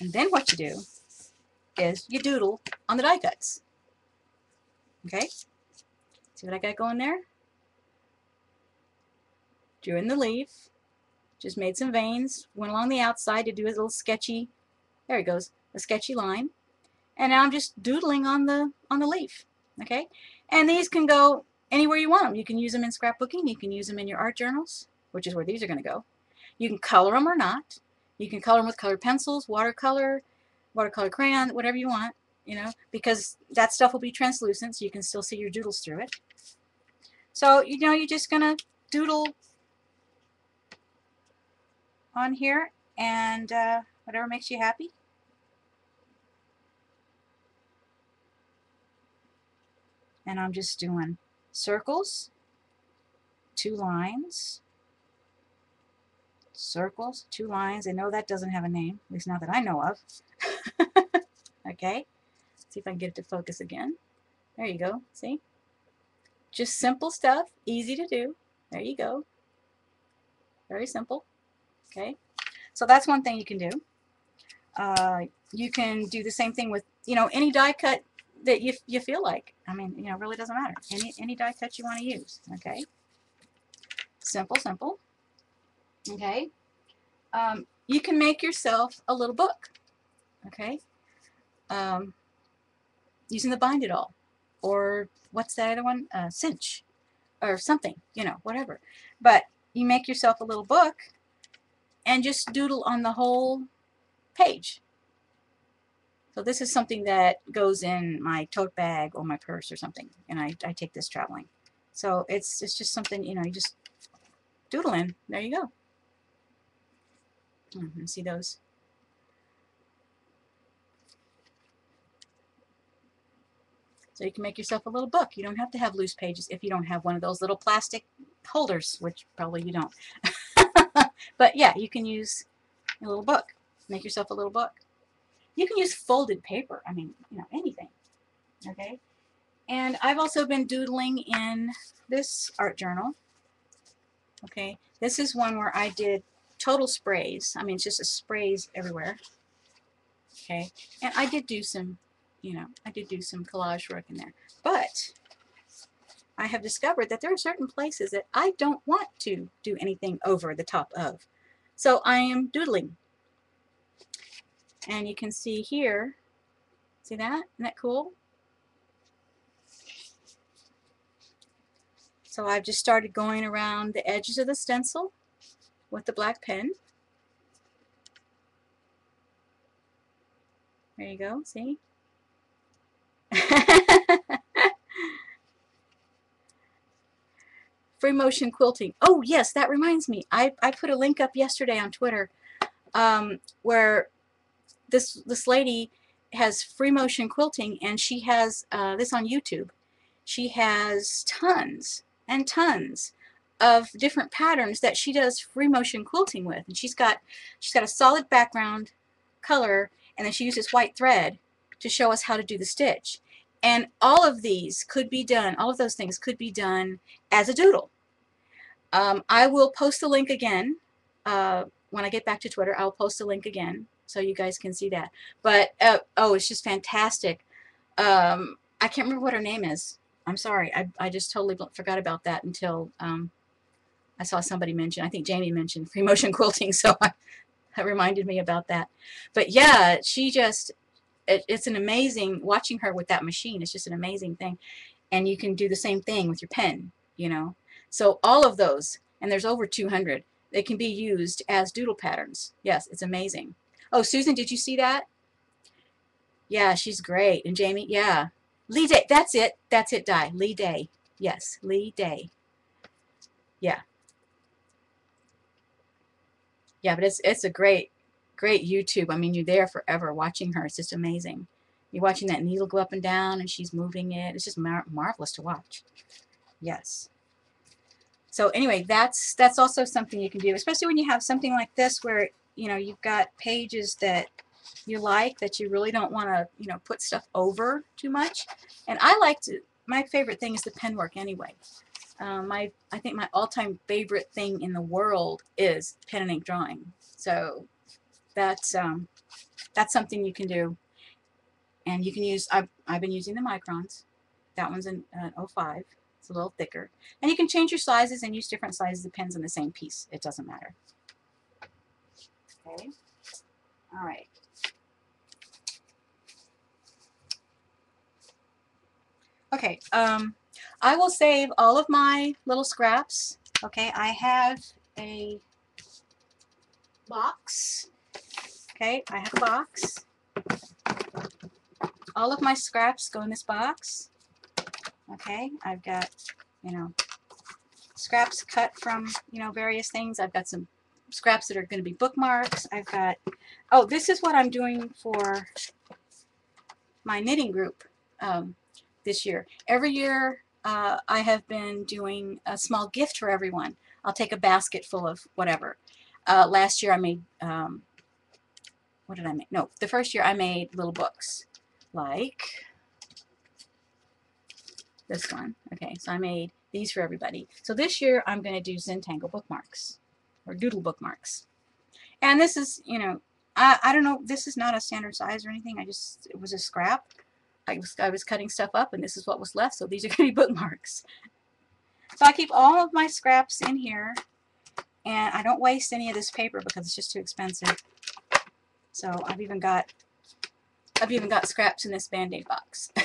And then what you do is you doodle on the die cuts. Okay? See what I got going there? Drew in the leaf. Just made some veins. Went along the outside to do a little sketchy, there it goes, a sketchy line. And now I'm just doodling on the on the leaf. Okay? And these can go anywhere you want them. You can use them in scrapbooking. You can use them in your art journals, which is where these are going to go. You can color them or not. You can color them with colored pencils, watercolor, watercolor crayon, whatever you want, you know, because that stuff will be translucent so you can still see your doodles through it. So, you know, you're just going to doodle on here and uh, whatever makes you happy. And I'm just doing circles, two lines, circles, two lines. I know that doesn't have a name, at least not that I know of. [LAUGHS] okay, see if I can get it to focus again. There you go, see? Just simple stuff, easy to do. There you go. Very simple. Okay, so that's one thing you can do. Uh, you can do the same thing with, you know, any die cut that you, you feel like. I mean, you know, really doesn't matter. Any, any die cut you want to use. Okay, simple, simple. Okay, um, you can make yourself a little book. Okay, um, using the Bind-It-All or what's that other one? Uh, cinch or something, you know, whatever. But you make yourself a little book and just doodle on the whole page. So this is something that goes in my tote bag or my purse or something, and I, I take this traveling. So it's it's just something, you know, you just doodle in. There you go. Mm -hmm. See those? So you can make yourself a little book. You don't have to have loose pages if you don't have one of those little plastic holders, which probably you don't. [LAUGHS] but yeah, you can use a little book. Make yourself a little book. You can use folded paper. I mean, you know, anything. Okay? And I've also been doodling in this art journal. Okay? This is one where I did total sprays. I mean, it's just a sprays everywhere. Okay? And I did do some you know, I did do some collage work in there. But I have discovered that there are certain places that I don't want to do anything over the top of. So I am doodling. And you can see here, see that? Isn't that cool? So I've just started going around the edges of the stencil with the black pen. There you go, see? [LAUGHS] Free motion quilting. Oh, yes, that reminds me. I, I put a link up yesterday on Twitter um, where this, this lady has free motion quilting and she has uh, this on YouTube. She has tons and tons of different patterns that she does free motion quilting with. And she's got, she's got a solid background color and then she uses white thread to show us how to do the stitch. And all of these could be done, all of those things could be done as a doodle. Um, I will post the link again. Uh, when I get back to Twitter, I'll post the link again so you guys can see that. But, uh, oh, it's just fantastic. Um, I can't remember what her name is. I'm sorry. I, I just totally forgot about that until um, I saw somebody mention, I think Jamie mentioned free motion [LAUGHS] quilting, so I, that reminded me about that. But yeah, she just, it, it's an amazing, watching her with that machine, it's just an amazing thing. And you can do the same thing with your pen, you know. So all of those, and there's over 200, They can be used as doodle patterns. Yes, it's amazing. Oh, Susan, did you see that? Yeah, she's great. And Jamie, yeah. Leah Day, that's it. That's it, Di. Leah Day. Yes, Leah Day. Yeah. Yeah, but it's it's a great, great YouTube. I mean, you're there forever watching her. It's just amazing. You're watching that needle go up and down, and she's moving it. It's just mar marvelous to watch. Yes. So anyway, that's that's also something you can do, especially when you have something like this where you know you've got pages that you like that you really don't want to you know put stuff over too much. And I like to. My favorite thing is the pen work anyway. Um, my I think my all-time favorite thing in the world is pen and ink drawing. So that's um, that's something you can do. And you can use. I've I've been using the microns. That one's an uh, 05 a little thicker. And you can change your sizes and use different sizes of pens on the same piece. It doesn't matter. Okay. All right. Okay. Um, I will save all of my little scraps. Okay. I have a box. Okay. I have a box. All of my scraps go in this box. Okay, I've got, you know, scraps cut from, you know, various things. I've got some scraps that are going to be bookmarks. I've got, oh, this is what I'm doing for my knitting group um, this year. Every year uh, I have been doing a small gift for everyone. I'll take a basket full of whatever. Uh, last year I made, um, what did I make? No, the first year I made little books like this one. Okay, so I made these for everybody. So this year I'm going to do Zentangle bookmarks or doodle bookmarks. And this is, you know, I, I don't know, this is not a standard size or anything. I just, it was a scrap. I was, I was cutting stuff up and this is what was left. So these are going to be [LAUGHS] bookmarks. So I keep all of my scraps in here and I don't waste any of this paper because it's just too expensive. So I've even got I've even got scraps in this band-aid box. [LAUGHS]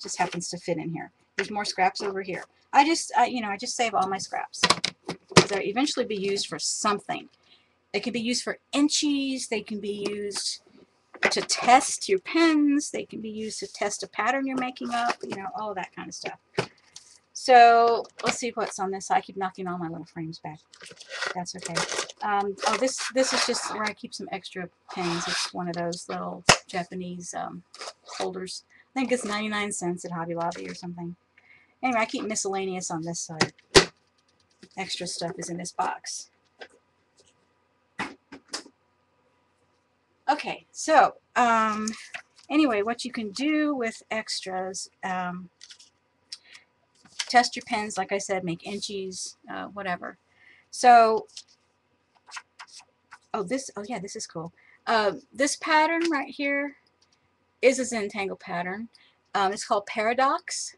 just happens to fit in here. There's more scraps over here. I just, uh, you know, I just save all my scraps. They'll eventually be used for something. They can be used for inchies. They can be used to test your pens. They can be used to test a pattern you're making up, you know, all that kind of stuff. So let's see what's on this. I keep knocking all my little frames back. That's okay. Um, oh, this this is just where I keep some extra pens. It's one of those little Japanese um, holders. I think it's 99 cents at Hobby Lobby or something. Anyway, I keep miscellaneous on this side. Extra stuff is in this box. Okay, so um, anyway, what you can do with extras, um, test your pens, like I said, make inchies, uh, whatever. So, oh, this, oh yeah, this is cool. Uh, this pattern right here, is a Zentangle pattern. Um, it's called Paradox.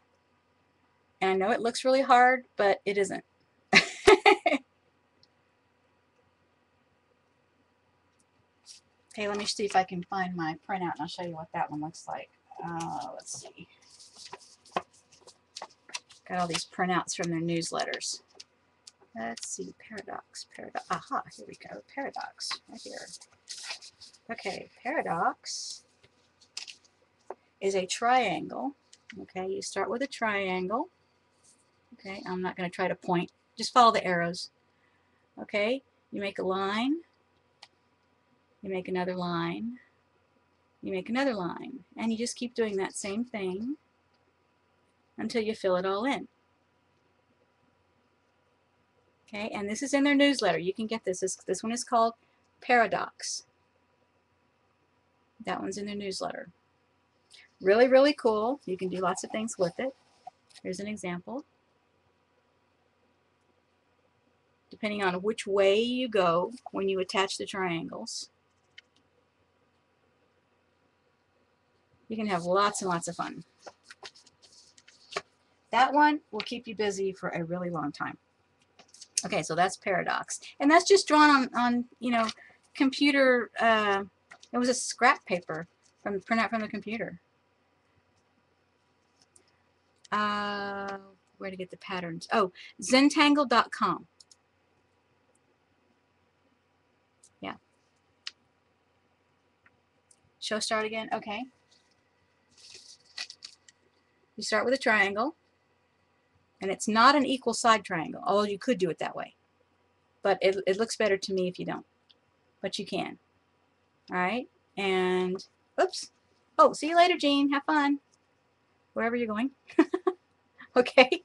And I know it looks really hard, but it isn't. [LAUGHS] okay, let me see if I can find my printout and I'll show you what that one looks like. Uh, let's see. Got all these printouts from their newsletters. Let's see, Paradox, Paradox. Aha, here we go, Paradox, right here. Okay, Paradox is a triangle. Okay, you start with a triangle. Okay, I'm not going to try to point. Just follow the arrows. Okay, you make a line. You make another line. You make another line. And you just keep doing that same thing until you fill it all in. Okay, and this is in their newsletter. You can get this. This, this one is called Paradox. That one's in their newsletter. Really, really cool. You can do lots of things with it. Here's an example. Depending on which way you go when you attach the triangles. You can have lots and lots of fun. That one will keep you busy for a really long time. Okay, so that's Paradox. And that's just drawn on, on you know, computer, uh, it was a scrap paper from printout from the computer uh, where to get the patterns. Oh, zentangle.com. Show start again? Okay. You start with a triangle. And it's not an equal side triangle, although you could do it that way. But it, it looks better to me if you don't. But you can. Alright? And, oops. Oh, see you later, Jean. Have fun. Wherever you're going. [LAUGHS] okay?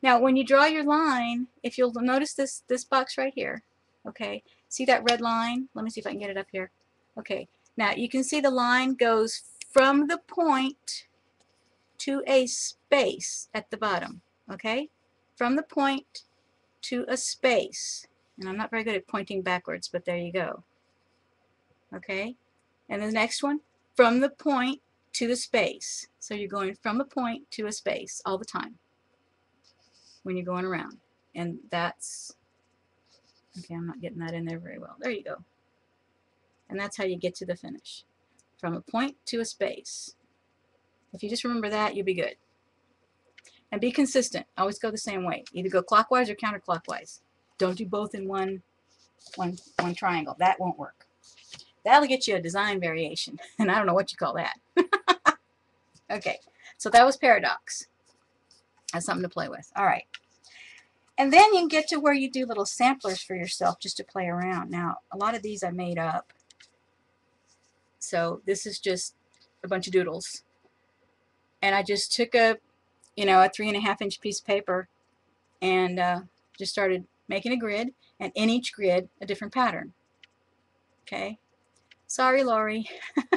Now, when you draw your line, if you'll notice this, this box right here, okay? See that red line? Let me see if I can get it up here. Okay. Now, you can see the line goes from the point to a space at the bottom okay? From the point to a space. And I'm not very good at pointing backwards, but there you go. Okay? And the next one, from the point to the space. So you're going from a point to a space all the time when you're going around. And that's, okay, I'm not getting that in there very well. There you go. And that's how you get to the finish. From a point to a space. If you just remember that, you'll be good. And be consistent. Always go the same way. Either go clockwise or counterclockwise. Don't do both in one, one, one triangle. That won't work. That'll get you a design variation. [LAUGHS] And I don't know what you call that. [LAUGHS] okay, so that was paradox. That's something to play with. All right. And then you can get to where you do little samplers for yourself just to play around. Now, a lot of these I made up. So this is just a bunch of doodles. And I just took a you know, a three and a half inch piece of paper and uh, just started making a grid and in each grid a different pattern. Okay. Sorry, Lori. [LAUGHS]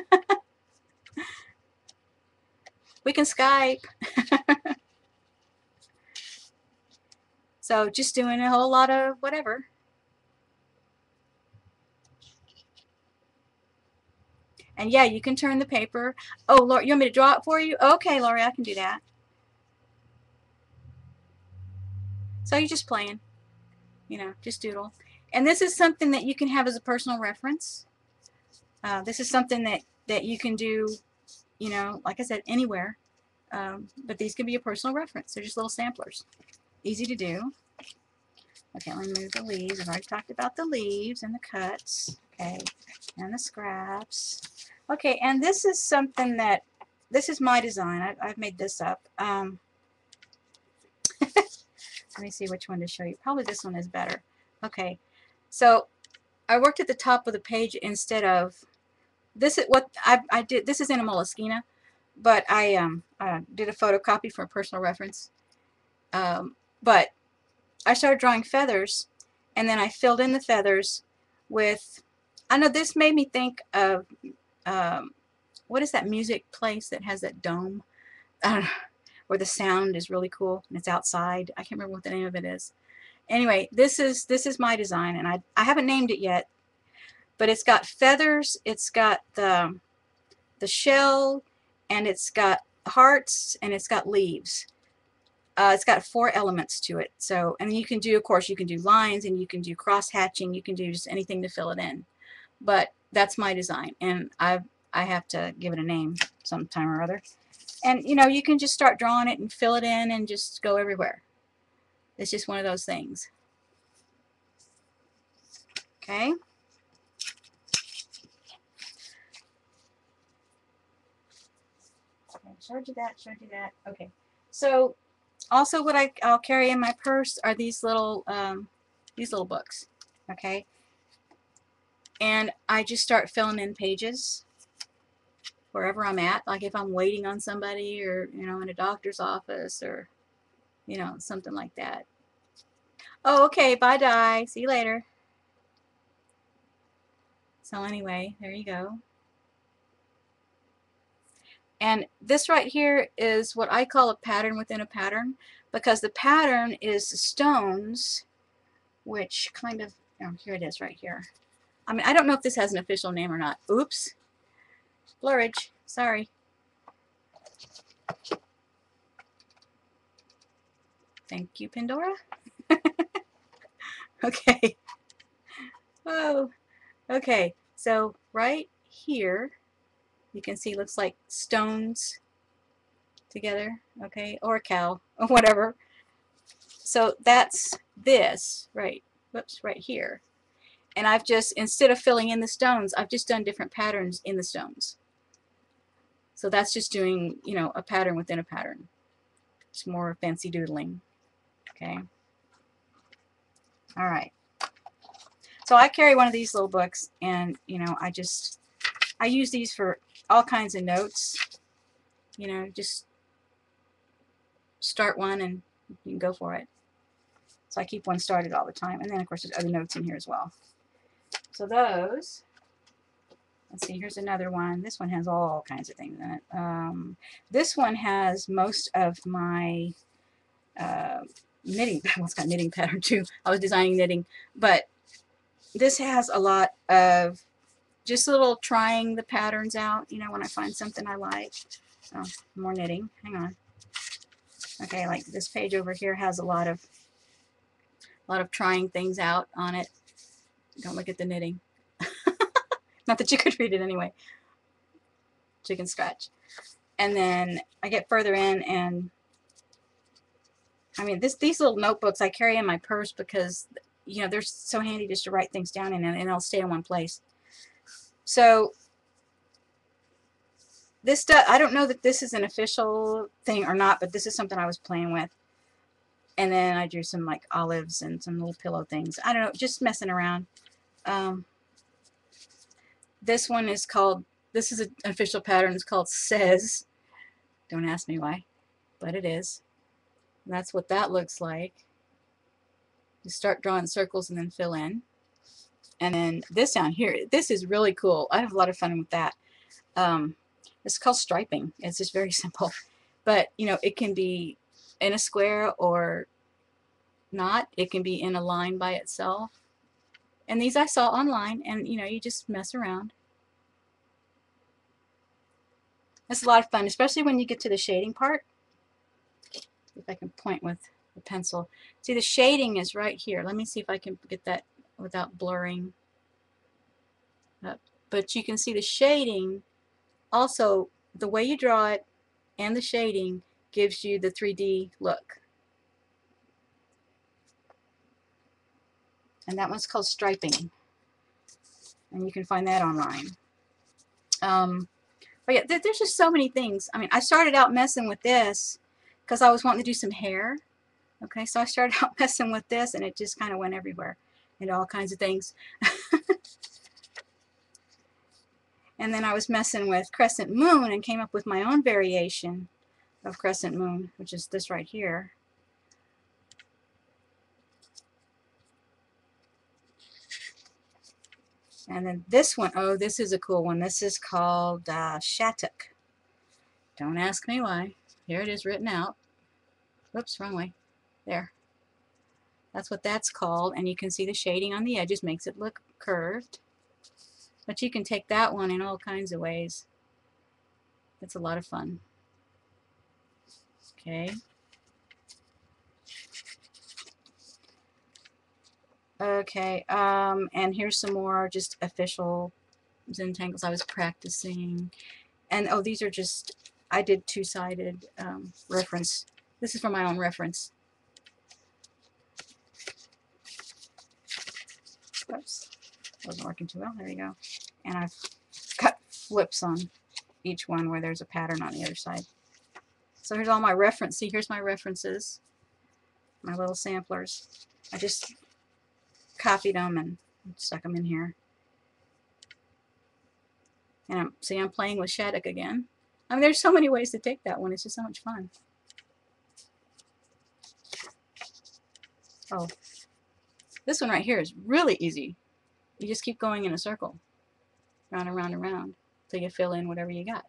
we can Skype. [LAUGHS] so just doing a whole lot of whatever. And yeah, you can turn the paper. Oh, Lori, you want me to draw it for you? Okay, Lori, I can do that. So you're just playing, you know, just doodle. And this is something that you can have as a personal reference. Uh, this is something that, that you can do, you know, like I said, anywhere. Um, but these can be a personal reference. They're just little samplers. Easy to do. Okay, let me move the leaves. I've already talked about the leaves and the cuts. Okay, and the scraps. Okay, and this is something that, this is my design. I, have made this up. Um, [LAUGHS] let me see which one to show you. Probably this one is better. Okay, so I worked at the top of the page instead of this is what I, I did. This is in a Moleskine, but I um I did a photocopy for personal reference. Um, but I started drawing feathers, and then I filled in the feathers with. I know this made me think of um, what is that music place that has that dome? [SIGHS] Where the sound is really cool and it's outside. I can't remember what the name of it is. Anyway, this is this is my design and I, I haven't named it yet, but it's got feathers, it's got the, the shell, and it's got hearts, and it's got leaves. Uh, it's got four elements to it. So, and you can do, of course, you can do lines and you can do cross hatching. You can do just anything to fill it in. But that's my design, and I I have to give it a name sometime or other. And, you know, you can just start drawing it and fill it in and just go everywhere. It's just one of those things. Okay. Okay, showed you that, showed you that. Okay. So also what I, I'll carry in my purse are these little um, these little books. Okay. And I just start filling in pages wherever I'm at, like if I'm waiting on somebody or, you know, in a doctor's office or, you know, something like that. Oh, okay, bye, Di. See you later. So anyway, there you go. And this right here is what I call a pattern within a pattern because the pattern is stones, which kind of, oh, here it is right here. I mean, I don't know if this has an official name or not. Oops. Blurridge. Sorry. Thank you, Pandora. [LAUGHS] okay. Oh, okay. So right here, you can see looks like stones together, okay, or a cow, or [LAUGHS] whatever. So that's this, right, whoops, right here. And I've just, instead of filling in the stones, I've just done different patterns in the stones. So that's just doing, you know, a pattern within a pattern. It's more fancy doodling. Okay. All right. So I carry one of these little books and, you know, I just, I use these for all kinds of notes. You know, just start one and you can go for it. So I keep one started all the time. And then, of course, there's other notes in here as well. So those, let's see, here's another one. This one has all kinds of things in it. Um, this one has most of my uh, knitting, [LAUGHS] well, it's got knitting pattern too. I was designing knitting, but this has a lot of just little trying the patterns out, you know, when I find something I like. Oh, more knitting. Hang on. Okay, like this page over here has a lot of a lot of trying things out on it. Don't look at the knitting. [LAUGHS] Not that you could read it anyway. Chicken scratch. And then I get further in and I mean this these little notebooks I carry in my purse because you know they're so handy just to write things down in and, they'll stay in one place. So this stuff I don't know that this is an official thing or not, but this is something I was playing with. And then I drew some like olives and some little pillow things. I don't know, just messing around. Um, this one is called, this is an official pattern, it's called Sez. Don't ask me why, but it is. And that's what that looks like. You start drawing circles and then fill in. And then this down here, this is really cool. I have a lot of fun with that. Um, it's called striping. It's just very [LAUGHS] simple. But, you know, it can be in a square or not. It can be in a line by itself. And these I saw online and you know you just mess around. It's a lot of fun, especially when you get to the shading part. If I can point with the pencil. See the shading is right here. Let me see if I can get that without blurring. But you can see the shading also the way you draw it and the shading gives you the 3D look. And that one's called striping. And you can find that online. Um, but yeah, there's just so many things. I mean, I started out messing with this because I was wanting to do some hair. Okay, so I started [LAUGHS] out messing with this and it just kind of went everywhere into all kinds of things. [LAUGHS] and then I was messing with crescent moon and came up with my own variation of crescent moon, which is this right here. And then this one, oh, this is a cool one. This is called uh, Shattuck. Don't ask me why. Here it is written out. Whoops, wrong way. There. That's what that's called. And you can see the shading on the edges makes it look curved. But you can take that one in all kinds of ways. It's a lot of fun. Okay. Okay, um, and here's some more just official Zentangles I was practicing. And, oh, these are just, I did two-sided um, reference. This is for my own reference. Oops, wasn't working too well. There you go. And I've cut flips on each one where there's a pattern on the other side. So here's all my reference. See, here's my references, my little samplers. I just copied them and stuck them in here. And I'm, see, I'm playing with Shattuck again. I mean, there's so many ways to take that one. It's just so much fun. Oh, this one right here is really easy. You just keep going in a circle, round and round and round, until you fill in whatever you got.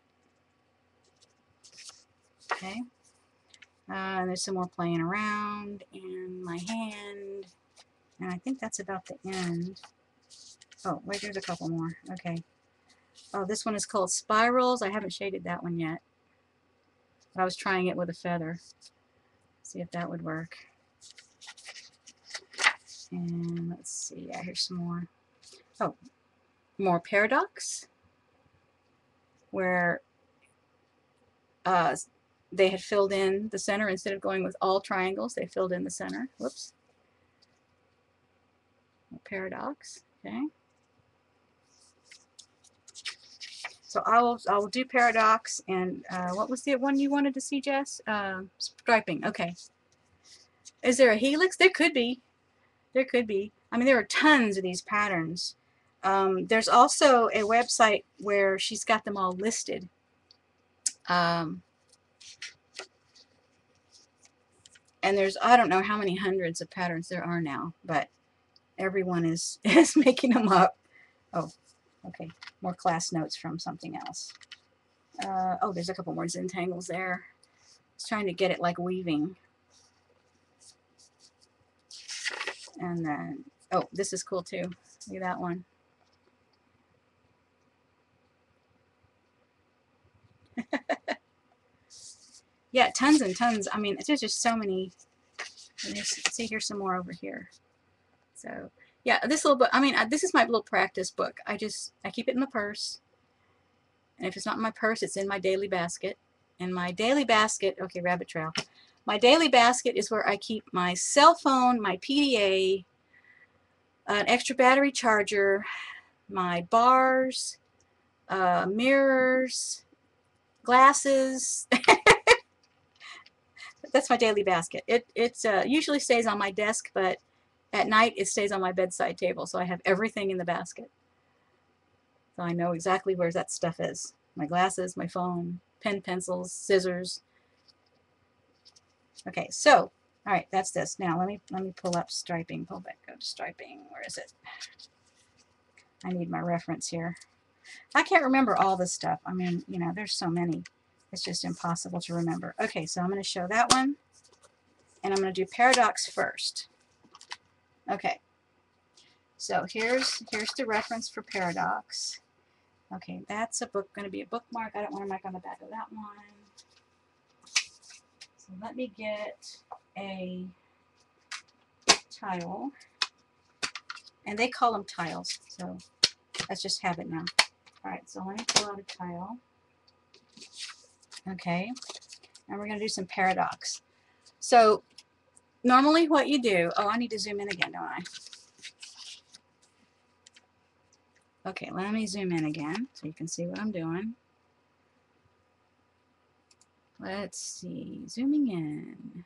Okay. Uh, and there's some more playing around in my hand. And I think that's about the end. Oh, wait, there's a couple more. Okay. Oh, this one is called Spirals. I haven't shaded that one yet. But I was trying it with a feather. See if that would work. And let's see. Yeah, here's some more. Oh, more Paradox. Where uh, they had filled in the center instead of going with all triangles. They filled in the center. Whoops paradox. Okay. So I will I will do paradox and uh, what was the one you wanted to see, Jess? Uh, striping. Okay. Is there a helix? There could be. There could be. I mean, there are tons of these patterns. Um, there's also a website where she's got them all listed. Um, and there's I don't know how many hundreds of patterns there are now, but everyone is [LAUGHS] is making them up. Oh, okay, more class notes from something else. Uh, oh, there's a couple more Zentangles there. Was trying to get it like weaving. And then, oh, this is cool too. Look at that one. [LAUGHS] yeah, tons and tons. I mean, there's just so many. see, here's some more over here. So, yeah, this little book, I mean, this is my little practice book. I just, I keep it in the purse. And if it's not in my purse, it's in my daily basket. And my daily basket, okay, rabbit trail. My daily basket is where I keep my cell phone, my PDA, an extra battery charger, my bars, uh, mirrors, glasses. [LAUGHS] That's my daily basket. It it's uh, usually stays on my desk, but at night it stays on my bedside table, so I have everything in the basket. So I know exactly where that stuff is. My glasses, my phone, pen, pencils, scissors. Okay, so all right, that's this. Now let me let me pull up striping. Pull back, go to striping. Where is it? I need my reference here. I can't remember all this stuff. I mean, you know, there's so many. It's just impossible to remember. Okay, so I'm going to show that one. And I'm going to do paradox first. Okay. So here's here's the reference for paradox. Okay, that's a book going to be a bookmark. I don't want to mark on the back of that one. So let me get a tile. And they call them tiles, so let's just have it now. Alright, so let me pull out a tile. Okay, and we're going to do some paradox. So normally what you do, oh I need to zoom in again, don't I? Okay, let me zoom in again so you can see what I'm doing. Let's see, zooming in.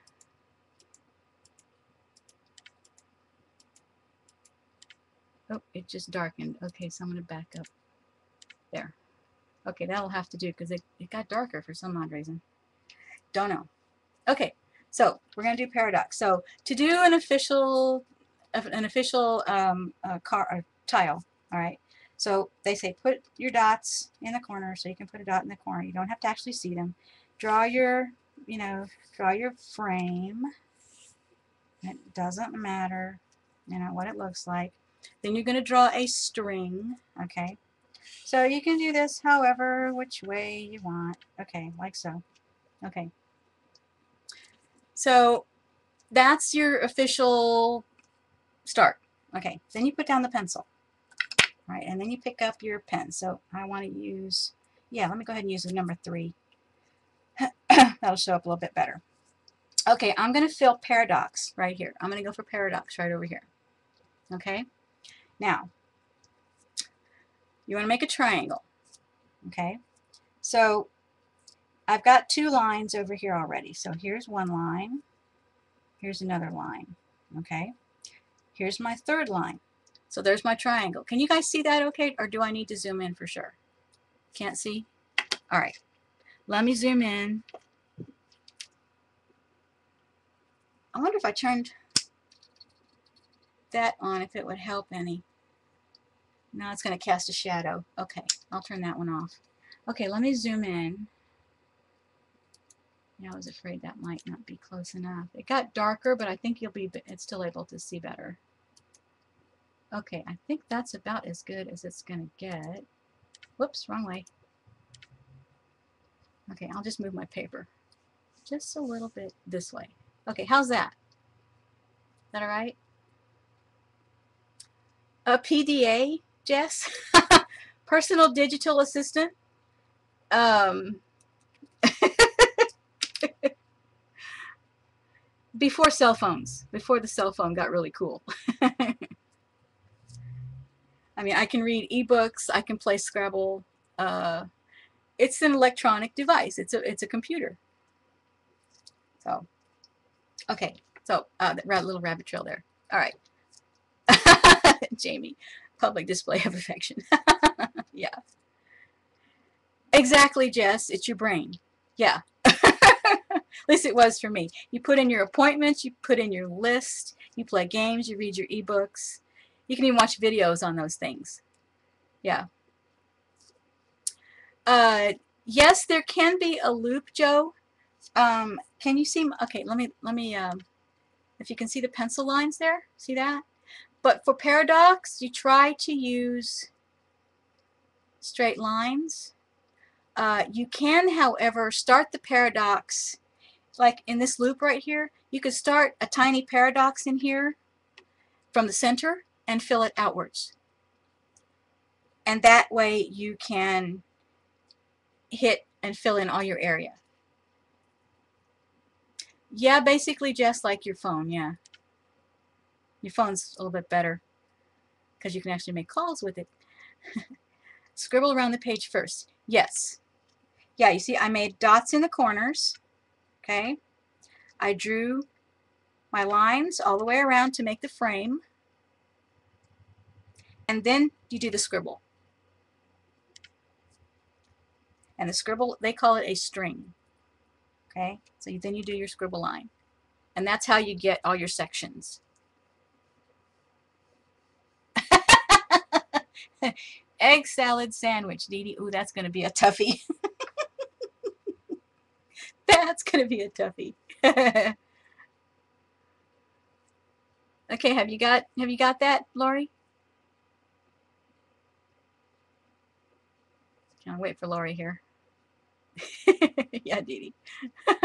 Oh, it just darkened. Okay, so I'm going to back up there. Okay, that'll have to do because it, it got darker for some odd reason. Don't know. Okay, so we're going to do paradox. So to do an official an official um, uh, car uh, tile, all right, so they say put your dots in the corner so you can put a dot in the corner. You don't have to actually see them. Draw your, you know, draw your frame. It doesn't matter, you know, what it looks like. Then you're going to draw a string, okay? So you can do this however, which way you want. Okay, like so. Okay. So that's your official start. Okay, then you put down the pencil. All right, and then you pick up your pen. So I want to use, yeah, let me go ahead and use the number three. [COUGHS] That'll show up a little bit better. Okay, I'm going to fill paradox right here. I'm going to go for paradox right over here. Okay? Now, you want to make a triangle. Okay? So, I've got two lines over here already. So here's one line. Here's another line. Okay? Here's my third line. So there's my triangle. Can you guys see that okay? Or do I need to zoom in for sure? Can't see? All right. Let me zoom in. I wonder if I turned that on if it would help any. Now it's going to cast a shadow. Okay, I'll turn that one off. Okay, let me zoom in. Yeah, I was afraid that might not be close enough. It got darker, but I think you'll be it's still able to see better. Okay, I think that's about as good as it's going to get. Whoops, wrong way. Okay, I'll just move my paper just a little bit this way. Okay, how's that? Is that all right? A PDA, Jess? [LAUGHS] Personal Digital Assistant? Um, before cell phones, before the cell phone got really cool. [LAUGHS] I mean, I can read ebooks, I can play Scrabble. Uh, it's an electronic device. It's a it's a computer. So, okay. So, uh, that little rabbit trail there. All right. [LAUGHS] Jamie, public display of affection. [LAUGHS] yeah. Exactly, Jess. It's your brain. Yeah. At least it was for me. You put in your appointments, you put in your list, you play games, you read your ebooks. You can even watch videos on those things. Yeah. Uh, yes, there can be a loop, Joe. Um, can you see? Okay, let me let me. Um, if you can see the pencil lines there, see that? But for paradox, you try to use straight lines. Uh, you can, however, start the paradox, like in this loop right here, you could start a tiny paradox in here from the center and fill it outwards. And that way you can hit and fill in all your area. Yeah, basically just like your phone, yeah. Your phone's a little bit better because you can actually make calls with it. [LAUGHS] Scribble around the page first. Yes. Yeah, you see I made dots in the corners. Okay. I drew my lines all the way around to make the frame. And then you do the scribble. And the scribble, they call it a string. Okay, so then you do your scribble line. And that's how you get all your sections. [LAUGHS] Egg salad sandwich, Dee Dee. Ooh, that's going to be a toughie. [LAUGHS] [LAUGHS] that's going to be a toughie. [LAUGHS] okay, have you got have you got that, Lori? I'll wait for Lori here. [LAUGHS] yeah, Dee Dee. I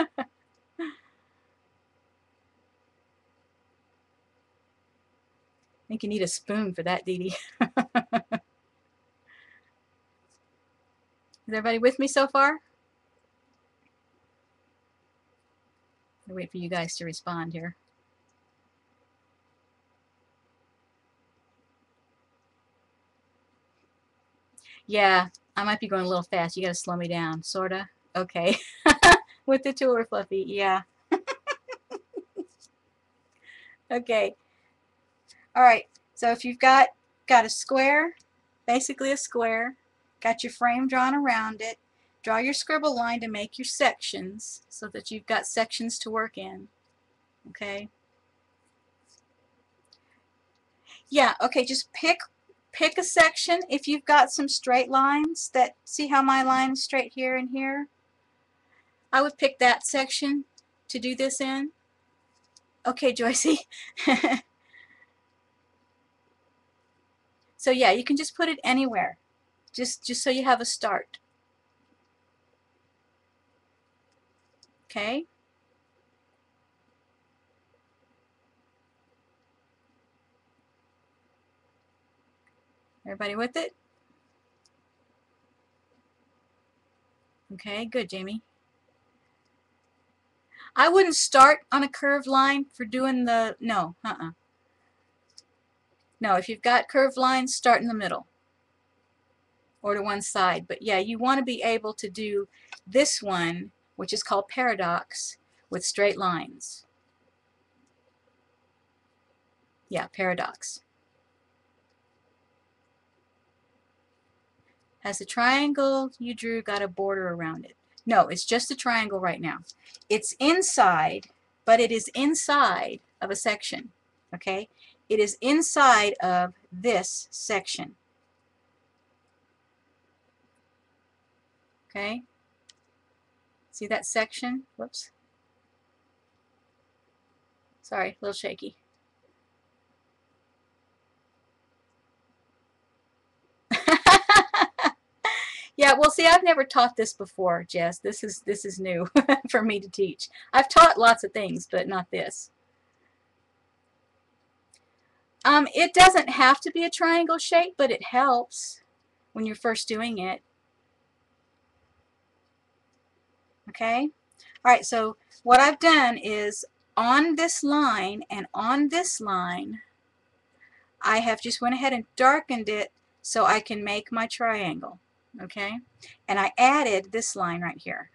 think you need a spoon for that, Dee Dee. Is everybody with me so far? I'll wait for you guys to respond here. Yeah, I might be going a little fast. You got to slow me down, sorta. Okay. [LAUGHS] With the tour, Fluffy. Yeah. [LAUGHS] okay. All right. So if you've got got a square, basically a square, got your frame drawn around it, draw your scribble line to make your sections so that you've got sections to work in. Okay. Yeah, okay, just pick pick a section. If you've got some straight lines that see how my line is straight here and here? I would pick that section to do this in. Okay Joycey [LAUGHS] so yeah you can just put it anywhere. Just just so you have a start okay Everybody with it? Okay, good, Jamie. I wouldn't start on a curved line for doing the, no, uh-uh. No, if you've got curved lines, start in the middle or to one side. But yeah, you want to be able to do this one, which is called paradox, with straight lines. Yeah, paradox. Has the triangle you drew got a border around it? No, it's just a triangle right now. It's inside, but it is inside of a section. Okay? It is inside of this section. Okay? See that section? Whoops. Sorry, a little shaky. [LAUGHS] Yeah, well, see, I've never taught this before, Jess. This is this is new [LAUGHS] for me to teach. I've taught lots of things, but not this. Um, it doesn't have to be a triangle shape, but it helps when you're first doing it. Okay? All right, so what I've done is on this line and on this line, I have just went ahead and darkened it so I can make my triangle. Okay? And I added this line right here.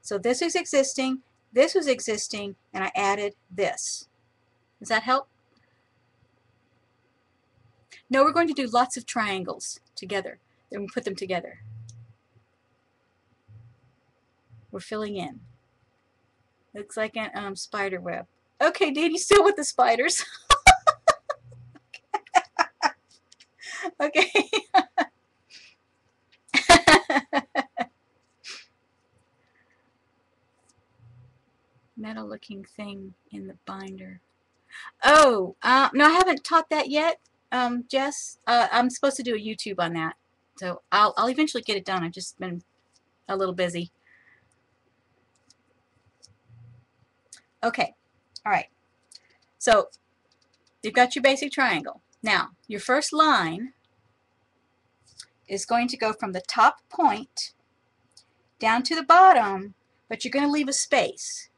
So this is existing, this was existing, and I added this. Does that help? No, we're going to do lots of triangles together. Then we put them together. We're filling in. Looks like a um, spider web. Okay, you still with the spiders? [LAUGHS] okay. [LAUGHS] Metal looking thing in the binder. Oh, uh, no, I haven't taught that yet, um, Jess. Uh, I'm supposed to do a YouTube on that. So I'll, I'll eventually get it done. I've just been a little busy. Okay, all right. So you've got your basic triangle. Now, your first line is going to go from the top point down to the bottom, but you're going to leave a space.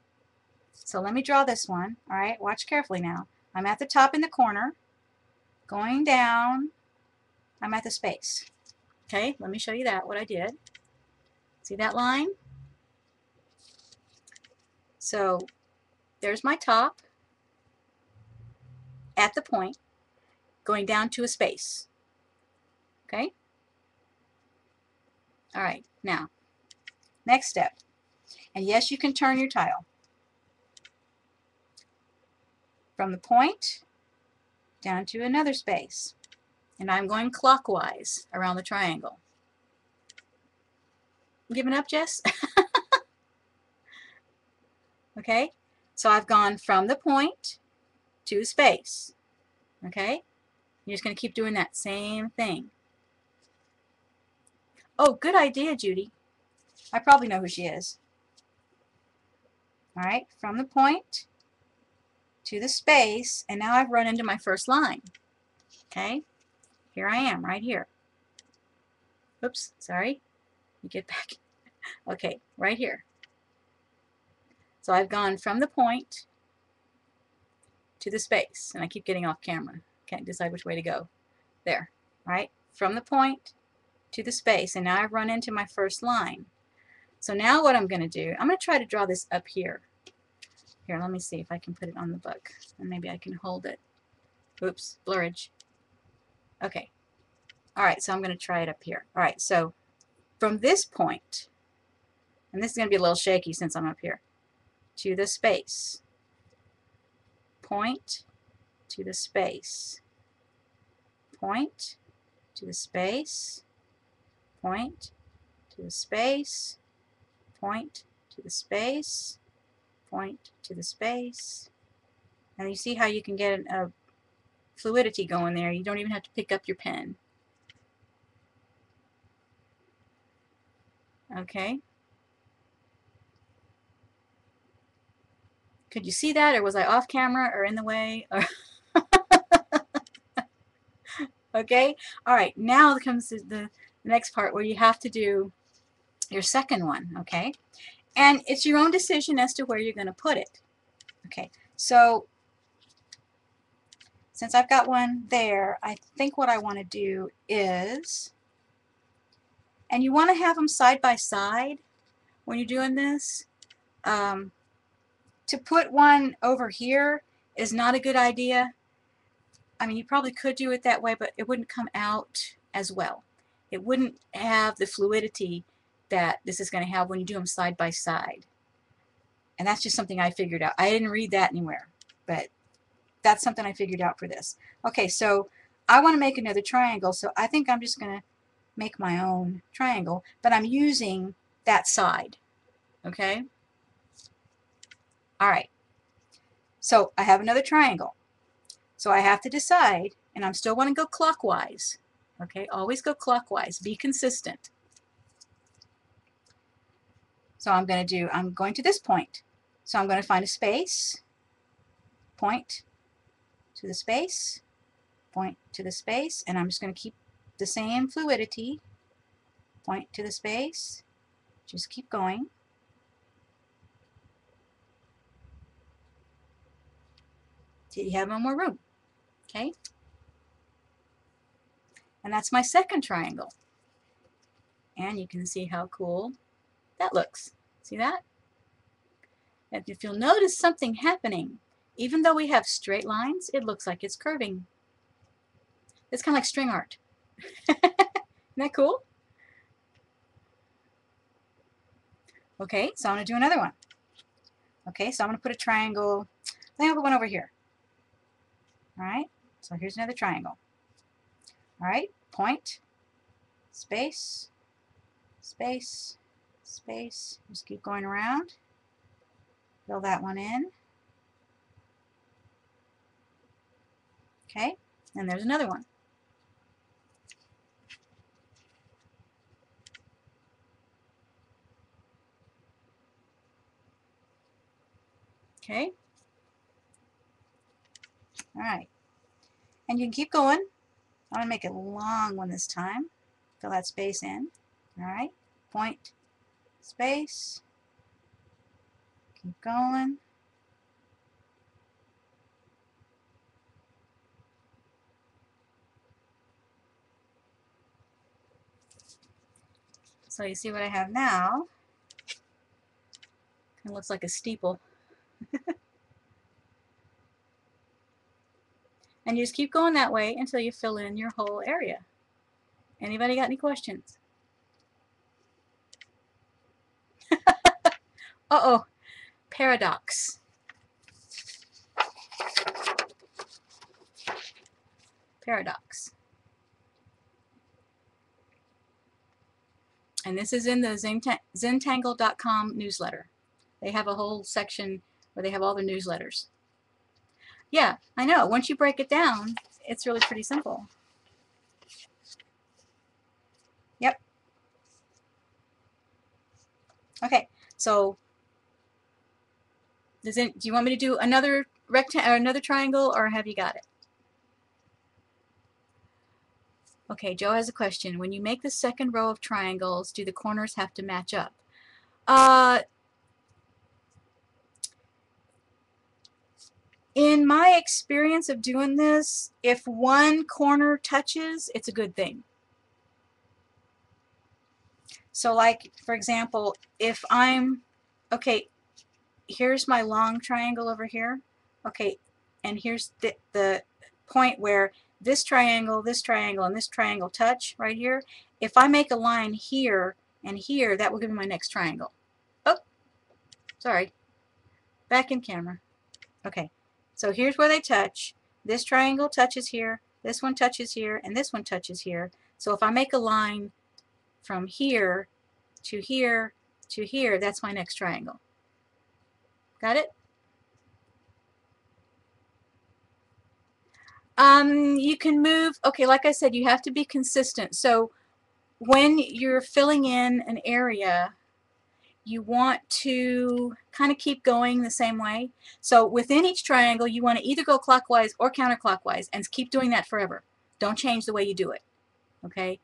So let me draw this one. All right, watch carefully now. I'm at the top in the corner, going down, I'm at the space. Okay, let me show you that, what I did. See that line? So there's my top at the point going down to a space. Okay? All right, now, next step. And yes, you can turn your tile. From the point down to another space. And I'm going clockwise around the triangle. Giving up, Jess? [LAUGHS] okay? So I've gone from the point to space. Okay? You're just going to keep doing that same thing. Oh, good idea, Judy. I probably know who she is. Alright, from the point to the space, and now I've run into my first line. Okay? Here I am, right here. Oops, sorry. You get back. [LAUGHS] Okay, right here. So I've gone from the point to the space, and I keep getting off camera. Can't decide which way to go. There, right? From the point to the space, and now I've run into my first line. So now what I'm going to do, I'm going to try to draw this up here. Here, let me see if I can put it on the book, and maybe I can hold it. Oops, blurage. Okay. All right, so I'm going to try it up here. All right, so from this point, and this is going to be a little shaky since I'm up here to the space. Point to the space. Point to the space. Point to the space. Point to the space. Point to the space. And you see how you can get a fluidity going there. You don't even have to pick up your pen. Okay. Could you see that, or was I off camera, or in the way? Or [LAUGHS] okay, all right. Now comes the next part where you have to do your second one. Okay, and it's your own decision as to where you're going to put it. Okay, so since I've got one there, I think what I want to do is, and you want to have them side by side when you're doing this. Um, to put one over here is not a good idea. I mean, you probably could do it that way, but it wouldn't come out as well. It wouldn't have the fluidity that this is going to have when you do them side by side. And that's just something I figured out. I didn't read that anywhere, but that's something I figured out for this. Okay, so I want to make another triangle, so I think I'm just going to make my own triangle, but I'm using that side. Okay? All right. So I have another triangle. So I have to decide, and I'm still want to go clockwise. Okay, always go clockwise. Be consistent. So I'm going to do, I'm going to this point. So I'm going to find a space, point to the space, point to the space, and I'm just going to keep the same fluidity, point to the space, just keep going. Till you have no more room. Okay? And that's my second triangle. And you can see how cool that looks. See that? And if you'll notice something happening, even though we have straight lines, it looks like it's curving. It's kind of like string art. [LAUGHS] Isn't that cool? Okay, so I'm going to do another one. Okay, so I'm going to put a triangle. I think I'll put one over here. All right, so here's another triangle. All right, point, space, space, space. Just keep going around. Fill that one in. Okay, and there's another one. Okay. All right. And you can keep going. I'm going to make it long one this time. Fill that space in. All right. Point, space. Keep going. So you see what I have now. It looks like a steeple. [LAUGHS] and you just keep going that way until you fill in your whole area. Anybody got any questions? [LAUGHS] Uh-oh, paradox. Paradox. And this is in the Zentangle.com newsletter. They have a whole section where they have all their newsletters. Yeah, I know. Once you break it down, it's really pretty simple. Yep. Okay, so does it, do you want me to do another rectangle or another triangle or have you got it? Okay, Joe has a question. When you make the second row of triangles, do the corners have to match up? Uh, in my experience of doing this, if one corner touches, it's a good thing. So like, for example, if I'm, okay, here's my long triangle over here, okay, and here's the, the point where this triangle, this triangle, and this triangle touch right here. If I make a line here and here, that will give me my next triangle. Oh, sorry. Back in camera. Okay. So here's where they touch. This triangle touches here, this one touches here, and this one touches here. So if I make a line from here to here to here, that's my next triangle. Got it? Um, you can move, okay, like I said, you have to be consistent. So when you're filling in an area, you want to kind of keep going the same way. So within each triangle, you want to either go clockwise or counterclockwise and keep doing that forever. Don't change the way you do it, okay?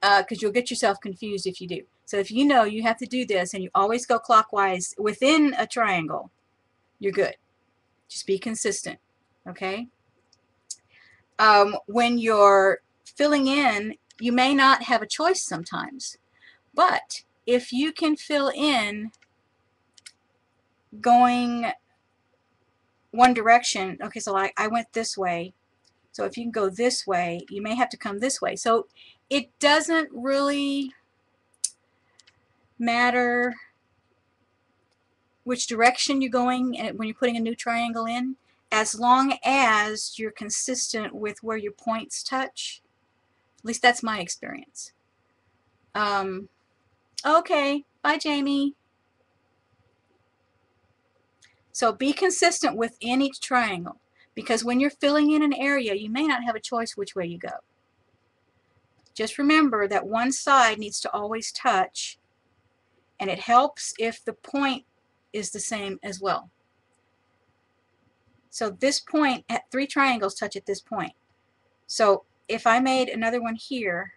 Because uh, you'll get yourself confused if you do. So if you know you have to do this and you always go clockwise within a triangle, you're good. Just be consistent, okay? Um, when you're filling in, you may not have a choice sometimes, but if you can fill in going one direction, okay, so I, I went this way, so if you can go this way, you may have to come this way. So it doesn't really matter which direction you're going when you're putting a new triangle in, as long as you're consistent with where your points touch. At least that's my experience. Um, Okay, bye Jamie. So be consistent within each triangle because when you're filling in an area, you may not have a choice which way you go. Just remember that one side needs to always touch and it helps if the point is the same as well. So this point, at three triangles touch at this point. So if I made another one here,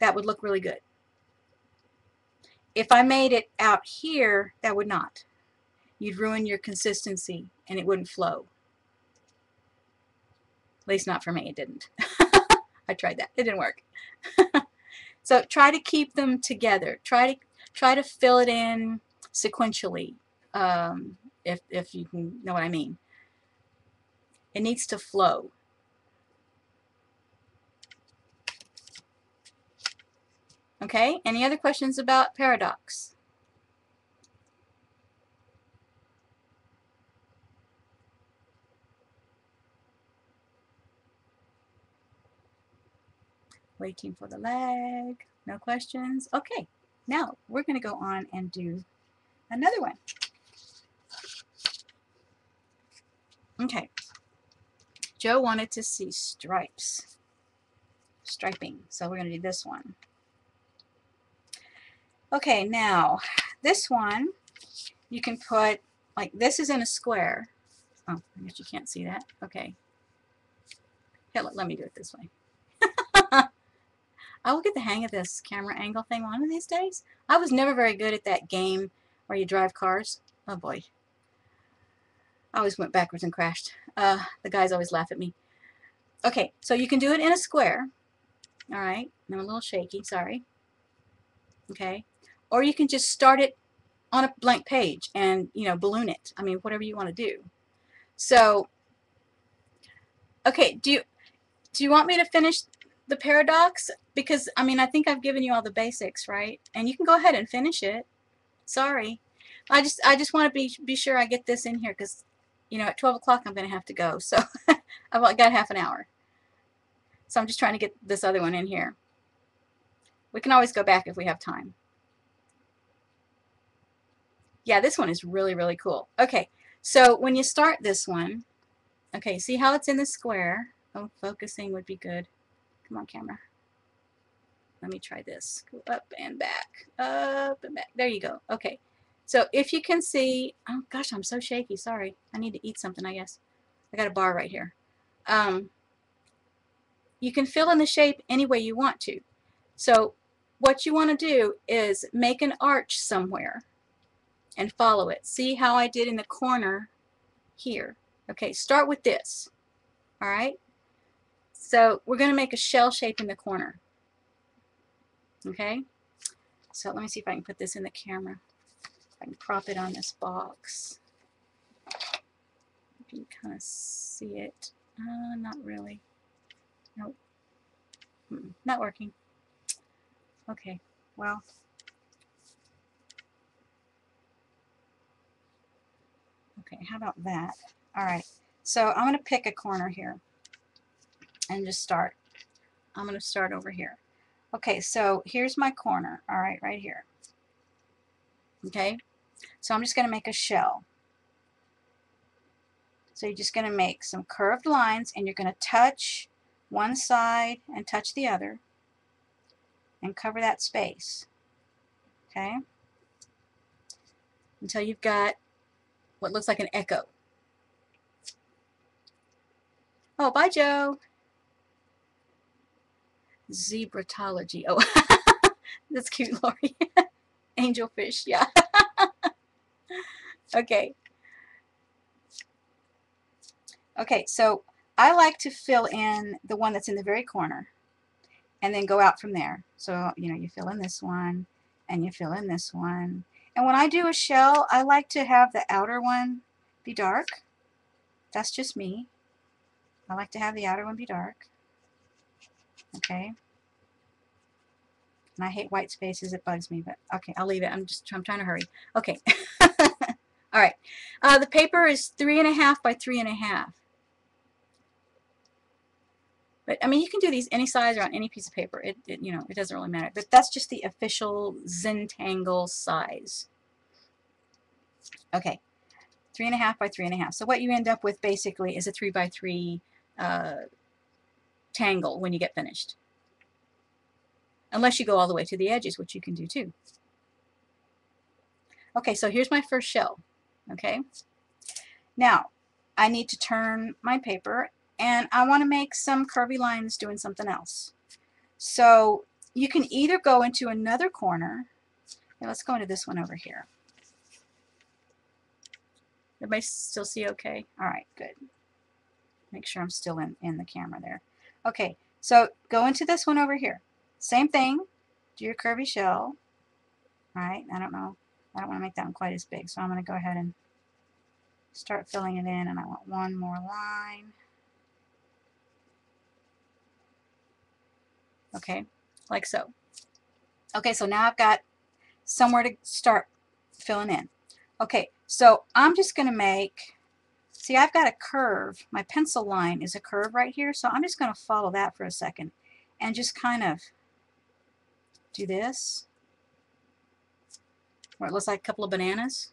that would look really good. If I made it out here, that would not. You'd ruin your consistency and it wouldn't flow. At least not for me, it didn't. [LAUGHS] I tried that. It didn't work. [LAUGHS] so try to keep them together. Try to try to fill it in sequentially, um, if, if you can know what I mean. It needs to flow. Okay, any other questions about paradox? Waiting for the leg. No questions? Okay, now we're going to go on and do another one. Okay. Joe wanted to see stripes. Striping. So we're going to do this one. Okay, now this one you can put like this is in a square. Oh, I guess you can't see that. Okay. Here, let, let me do it this way. [LAUGHS] I will get the hang of this camera angle thing one of these days. I was never very good at that game where you drive cars. Oh boy. I always went backwards and crashed. Uh, the guys always laugh at me. Okay, so you can do it in a square. Alright, I'm a little shaky, sorry. Okay, or you can just start it on a blank page and, you know, balloon it. I mean, whatever you want to do. So, okay, do you, do you want me to finish the paradox? Because, I mean, I think I've given you all the basics, right? And you can go ahead and finish it. Sorry. I just I just want to be be sure I get this in here because you know at 12 o'clock I'm going to have to go so [LAUGHS] I've got half an hour so I'm just trying to get this other one in here we can always go back if we have time yeah this one is really really cool okay so when you start this one okay see how it's in the square oh focusing would be good come on camera let me try this go up and back up and back there you go okay so if you can see, oh gosh, I'm so shaky. Sorry. I need to eat something, I guess. I got a bar right here. Um, you can fill in the shape any way you want to. So what you want to do is make an arch somewhere and follow it. See how I did in the corner here. Okay, start with this. All right? So we're going to make a shell shape in the corner. Okay? So let me see if I can put this in the camera. I can prop it on this box. You can kind of see it. Uh, not really. Nope. Mm -mm, not working. Okay, well. Okay, how about that? All right, so I'm going to pick a corner here and just start. I'm going to start over here. Okay, so here's my corner, all right, right here. Okay, so I'm just going to make a shell. So you're just going to make some curved lines and you're going to touch one side and touch the other and cover that space. Okay? Until you've got what looks like an echo. Oh, bye, Joe. Zebratology. Oh, [LAUGHS] that's cute, Lori. [LAUGHS] Angelfish, yeah. [LAUGHS] okay. Okay, so I like to fill in the one that's in the very corner and then go out from there. So, you know, you fill in this one and you fill in this one. And when I do a shell, I like to have the outer one be dark. That's just me. I like to have the outer one be dark. Okay. And I hate white spaces. It bugs me, but okay, I'll leave it. I'm just I'm trying to hurry. Okay. [LAUGHS] All right. Uh, the paper is three and a half by three and a half. But I mean, you can do these any size or on any piece of paper. It, it you know, it doesn't really matter. But that's just the official Zentangle size. Okay, three and a half by three and a half. So what you end up with basically is a three by three uh, tangle when you get finished unless you go all the way to the edges, which you can do too. Okay, so here's my first shell. Okay, now I need to turn my paper and I want to make some curvy lines doing something else. So you can either go into another corner. Let's go into this one over here. Everybody still see okay? All right, good. Make sure I'm still in, in the camera there. Okay, So go into this one over here. Same thing. Do your curvy shell. All right, I don't know. I don't want to make that one quite as big. So I'm going to go ahead and start filling it in. And I want one more line. Okay, like so. Okay, so now I've got somewhere to start filling in. Okay, so I'm just going to make, see I've got a curve. My pencil line is a curve right here, so I'm just going to follow that for a second and just kind of do this where it looks like a couple of bananas.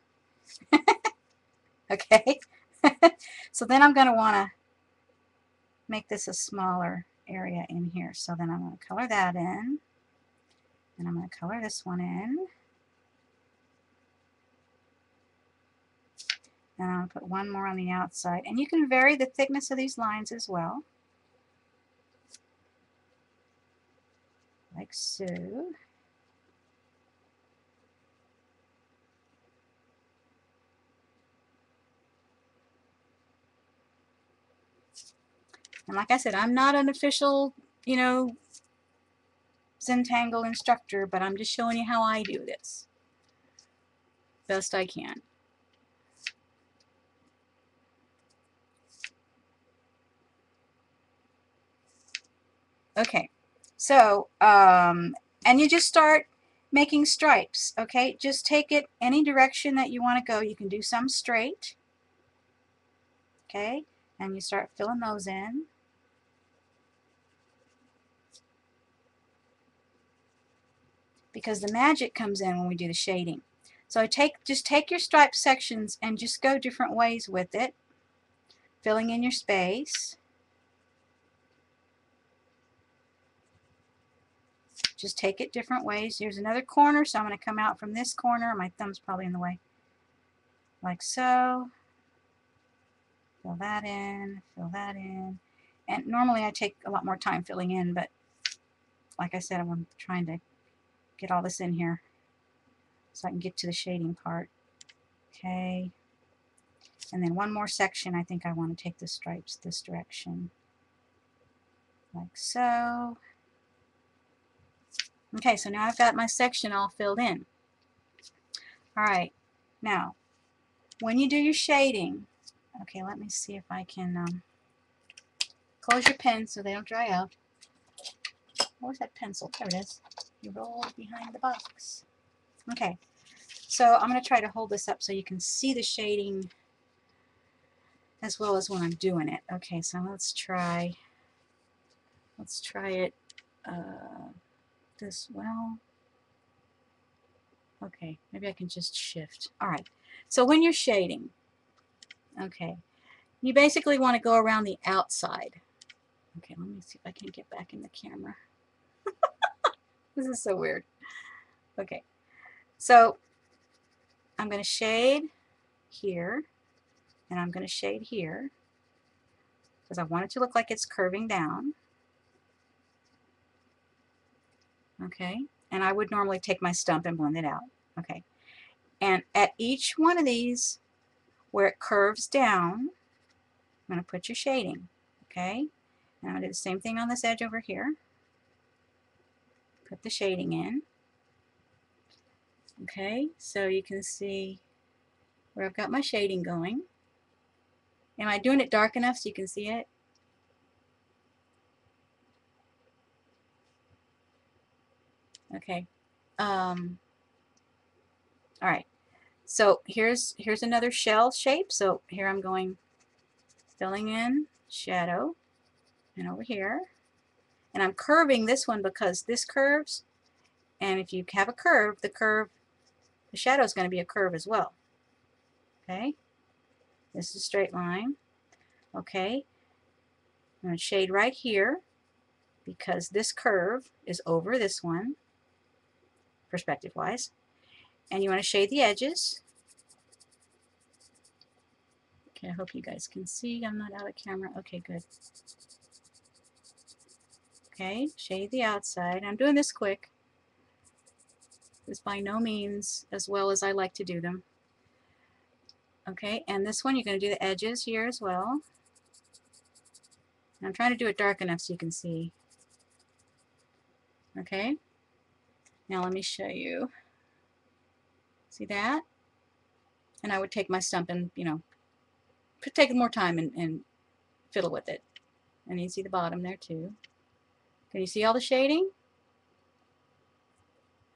[LAUGHS] okay, [LAUGHS] so then I'm going to want to make this a smaller area in here. So then I'm going to color that in. And I'm going to color this one in. And I'll put one more on the outside. And you can vary the thickness of these lines as well. Like so. And like I said, I'm not an official, you know, Zentangle instructor, but I'm just showing you how I do this. Best I can. Okay, so, um, and you just start making stripes, okay? Just take it any direction that you want to go. You can do some straight, okay? And you start filling those in. Because the magic comes in when we do the shading. So take just take your stripe sections and just go different ways with it, filling in your space. Just take it different ways. Here's another corner, so I'm going to come out from this corner. My thumb's probably in the way. Like so. Fill that in, fill that in. And normally I take a lot more time filling in, but like I said, I'm trying to get all this in here so I can get to the shading part. Okay. And then one more section, I think I want to take the stripes this direction. Like so. Okay, so now I've got my section all filled in. Alright, now, when you do your shading, okay, let me see if I can um, close your pen so they don't dry out. Where's that pencil? There it is. You roll behind the box. Okay, so I'm going to try to hold this up so you can see the shading as well as when I'm doing it. Okay, so let's try, let's try it. Uh, this well. Okay, maybe I can just shift. Alright, so when you're shading, okay, you basically want to go around the outside. Okay, let me see if I can get back in the camera. This is so weird. Okay, so I'm going to shade here, and I'm going to shade here, because I want it to look like it's curving down. okay? And I would normally take my stump and blend it out, okay? And at each one of these, where it curves down, I'm going to put your shading, okay? And I'm going to do the same thing on this edge over here. Put the shading in. Okay, so you can see where I've got my shading going. Am I doing it dark enough so you can see it? Okay. Um, all right. So here's here's another shell shape. So here I'm going filling in shadow and over here. And I'm curving this one because this curves. And if you have a curve, the curve, the shadow is going to be a curve as well. Okay. This is a straight line. Okay. I'm going to shade right here because this curve is over this one perspective wise. And you want to shade the edges. Okay, I hope you guys can see. I'm not out of camera. Okay, good. Okay, shade the outside. I'm doing this quick. This by no means as well as I like to do them. Okay, and this one you're going to do the edges here as well. And I'm trying to do it dark enough so you can see. Okay. Now let me show you. See that? And I would take my stump and, you know, take more time and, and fiddle with it. And you see the bottom there too. Can you see all the shading?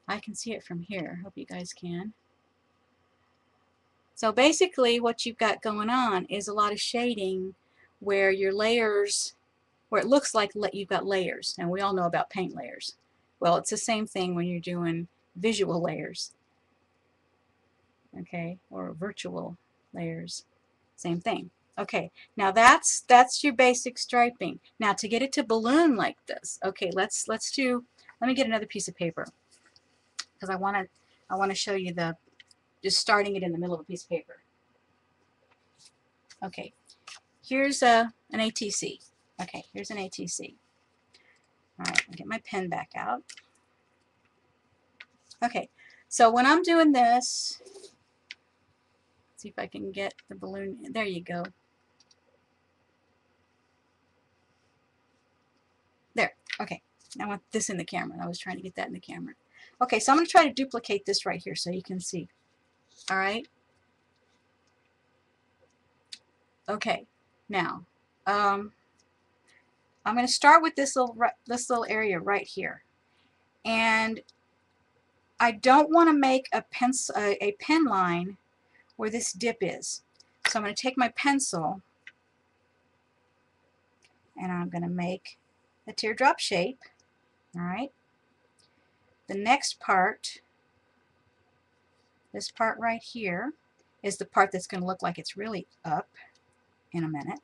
I can see it from here. Hope you guys can. So basically what you've got going on is a lot of shading where your layers, where it looks like you've got layers. And we all know about paint layers. Well, it's the same thing when you're doing visual layers. Okay, or virtual layers. Same thing. Okay, now that's that's your basic striping. Now to get it to balloon like this, okay, let's let's do. Let me get another piece of paper because I want to I want to show you the just starting it in the middle of a piece of paper. Okay, here's a an ATC. Okay, here's an ATC. All right, I'll get my pen back out. Okay, so when I'm doing this, see if I can get the balloon. There you go. There. Okay. I want this in the camera. I was trying to get that in the camera. Okay, so I'm going to try to duplicate this right here so you can see. All right. Okay. Now, um, I'm going to start with this little this little area right here, and I don't want to make a pencil a, a pen line where this dip is. So I'm going to take my pencil and I'm going to make a teardrop shape. All right. The next part, this part right here, is the part that's going to look like it's really up in a minute.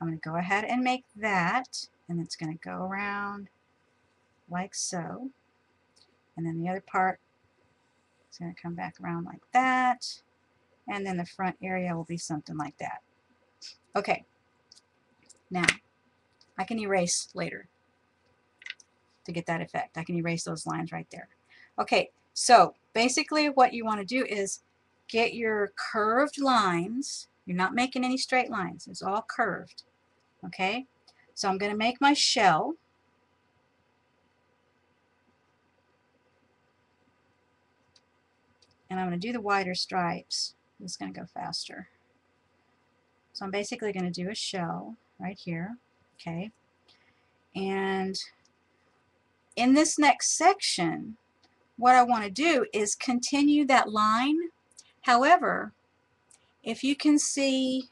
I'm going to go ahead and make that, and it's going to go around like so. And then the other part is going to come back around like that. And then the front area will be something like that. Okay. Now, I can erase later to get that effect. I can erase those lines right there. Okay, so basically what you want to do is get your curved lines. You're not making any straight lines. It's all curved. Okay, so I'm going to make my shell. And I'm going to do the wider stripes. It's going to go faster. So I'm basically going to do a shell right here. Okay. And in this next section, what I want to do is continue that line. However, if you can see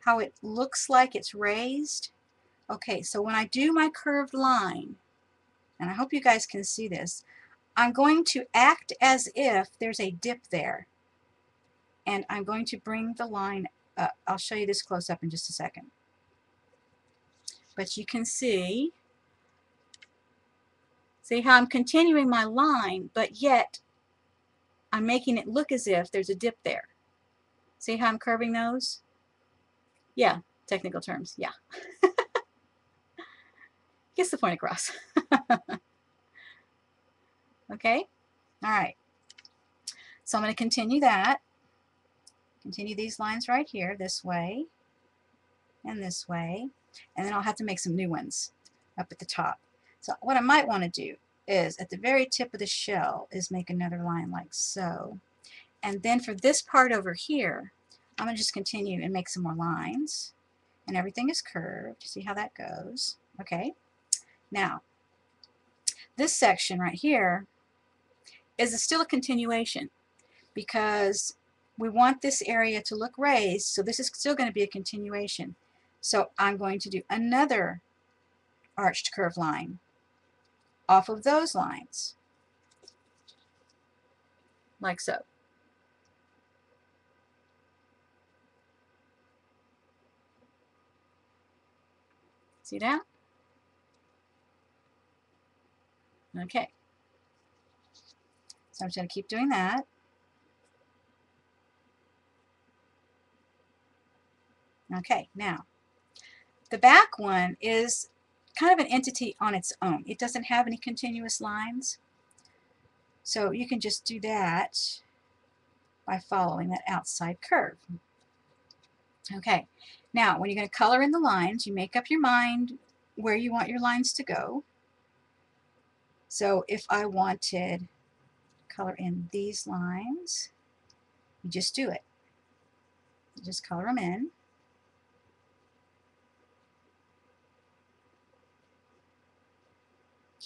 how it looks like it's raised, okay, so when I do my curved line, and I hope you guys can see this, I'm going to act as if there's a dip there. And I'm going to bring the line up. I'll show you this close up in just a second. But you can see See how I'm continuing my line, but yet I'm making it look as if there's a dip there. See how I'm curving those? Yeah, technical terms, yeah. [LAUGHS] Gets the point across. [LAUGHS] okay, all right. So I'm going to continue that. Continue these lines right here, this way and this way. And then I'll have to make some new ones up at the top. So what I might want to do is at the very tip of the shell is make another line like so. And then for this part over here, I'm going to just continue and make some more lines. And everything is curved. See how that goes? Okay. Now, this section right here is a still a continuation because we want this area to look raised, so this is still going to be a continuation. So I'm going to do another arched curve line off of those lines, like so. See that? Okay. So I'm just going to keep doing that. Okay, now, the back one is kind of an entity on its own. It doesn't have any continuous lines. So you can just do that by following that outside curve. Okay, now when you're going to color in the lines, you make up your mind where you want your lines to go. So if I wanted color in these lines, you just do it. You just color them in.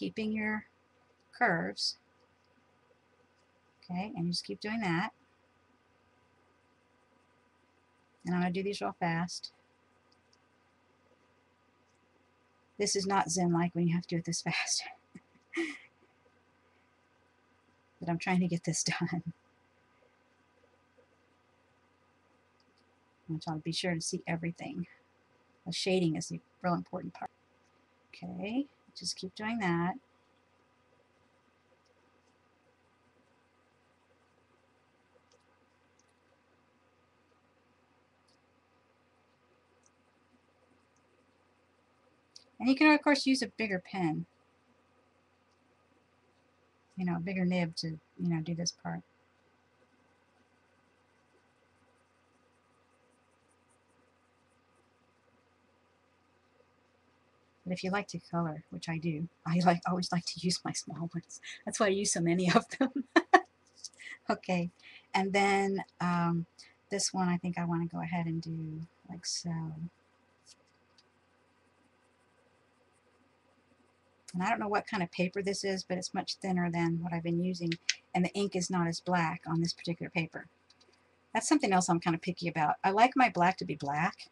Keeping your curves. Okay, and you just keep doing that. And I'm going to do these real fast. This is not Zen-like when you have to do it this [LAUGHS] fast. but I'm trying to get this [LAUGHS] done. I want y'all to be sure to see everything. The shading is the real important part. Okay, just keep doing that. And you can, of course, use a bigger pen. You know, a bigger nib to, you know, do this part. But if you like to color, which I do, I like always like to use my small ones. That's why I use so many of them. [LAUGHS] okay, and then um, this one I think I want to go ahead and do like so. And I don't know what kind of paper this is, but it's much thinner than what I've been using. And the ink is not as black on this particular paper. That's something else I'm kind of picky about. I like my black to be black.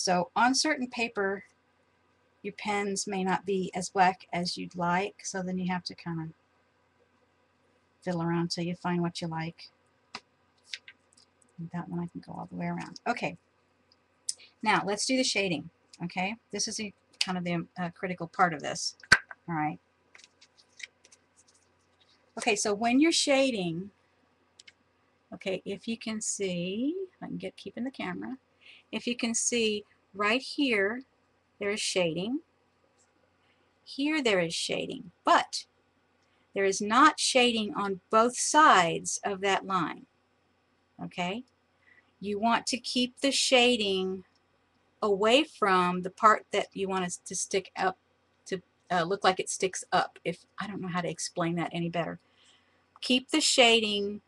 So on certain paper, your pens may not be as black as you'd like. So then you have to kind of fiddle around until you find what you like. And that one I can go all the way around. Okay. Now let's do the shading. Okay. This is a kind of the uh, critical part of this. All right. Okay, so when you're shading, okay, if you can see, I can get keeping the camera, if you can see right here, there is shading. Here there is shading, but there is not shading on both sides of that line. Okay? You want to keep the shading away from the part that you want to stick up to uh, look like it sticks up if I don't know how to explain that any better keep the shading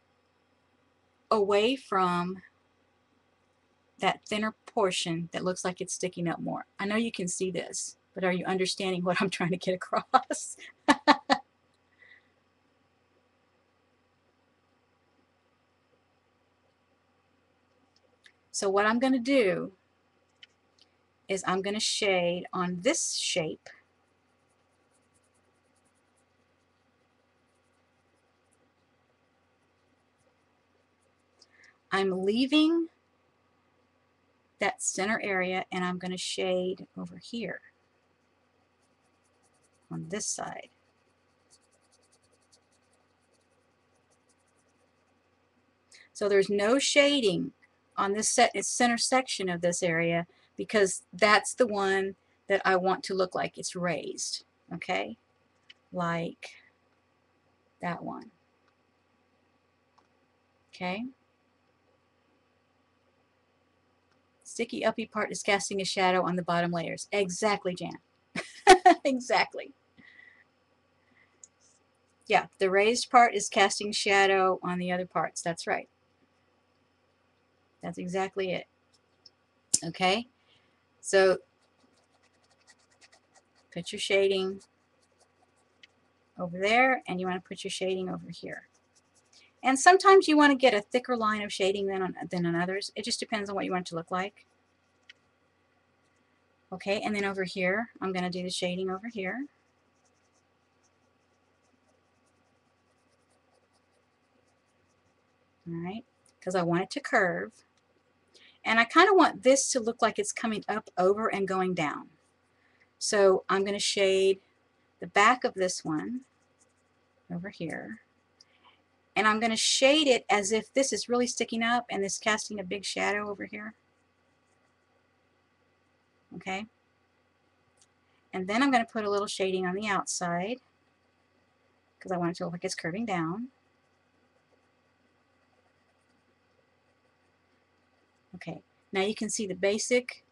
away from that thinner portion that looks like it's sticking up more. I know you can see this but are you understanding what I'm [LAUGHS] trying to get across? [LAUGHS] So what I'm going to do is I'm going to shade on this shape. I'm leaving that center area and I'm going to shade over here on this side. So there's no shading on this set, center section of this area because that's the one that I want to look like it's raised. Okay? Like that one. Okay? Sticky uppy part is casting a shadow on the bottom layers. Exactly, Jan. [LAUGHS] exactly. Yeah, the raised part is casting shadow on the other parts. That's right. That's exactly it. Okay? So put your shading over there and you want to put your shading over here. And sometimes you want to get a thicker line of shading than on, than on others. It just depends on what you want it to look like. Okay, and then over here, I'm going to do the shading over here. Alright, because I want it to curve. And I kind of want this to look like it's coming up over and going down. So I'm going to shade the back of this one over here. And I'm going to shade it as if this is really sticking up and this casting a big shadow over here. Okay. And then I'm going to put a little shading on the outside because I want it to look like it's curving down. Okay, now you can see the basic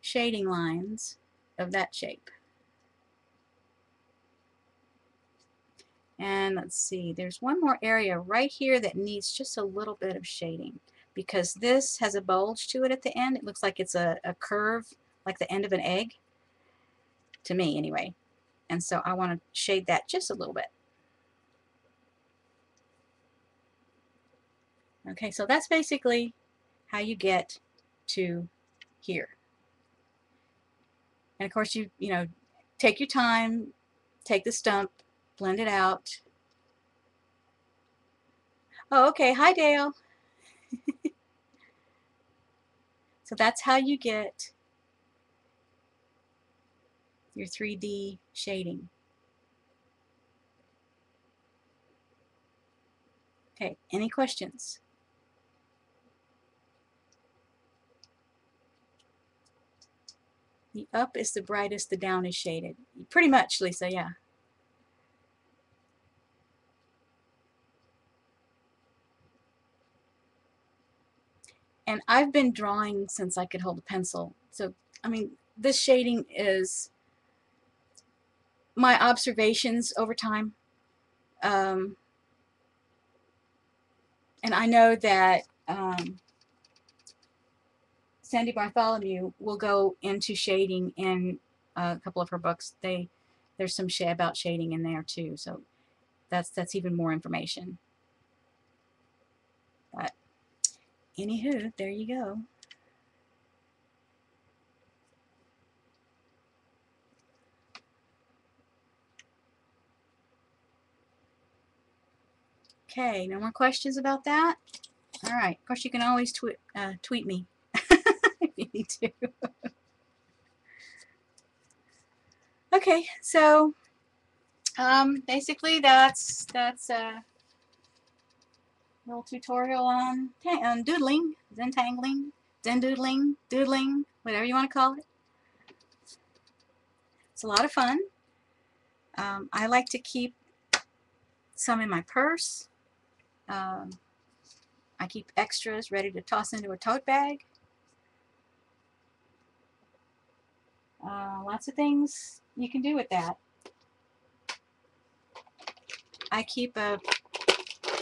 shading lines of that shape. And let's see, there's one more area right here that needs just a little bit of shading because this has a bulge to it at the end. It looks like it's a, a curve, like the end of an egg, to me anyway. And so I want to shade that just a little bit. Okay, so that's basically how you get to here. And of course you, you know, take your time, take the stump, blend it out. Oh, okay. Hi, Dale. [LAUGHS] so that's how you get your 3D shading. Okay, any questions? The up is the brightest, the down is shaded. Pretty much, Lisa, yeah. And I've been drawing since I could hold a pencil. So, I mean, this shading is my observations over time. Um, and I know that um, Sandy Bartholomew will go into shading in a couple of her books. They there's some shade about shading in there too, so that's that's even more information. But anywho, there you go. Okay, no more questions about that? All right, of course you can always tweet uh, tweet me [LAUGHS] if you need to. okay, so um, basically that's that's a little tutorial on, on doodling, Zentangling, Zendoodling, doodling, whatever you want to call it. It's a lot of fun. Um, I like to keep some in my purse. Um, I keep extras ready to toss into a tote bag. Uh, lots of things you can do with that. I keep a,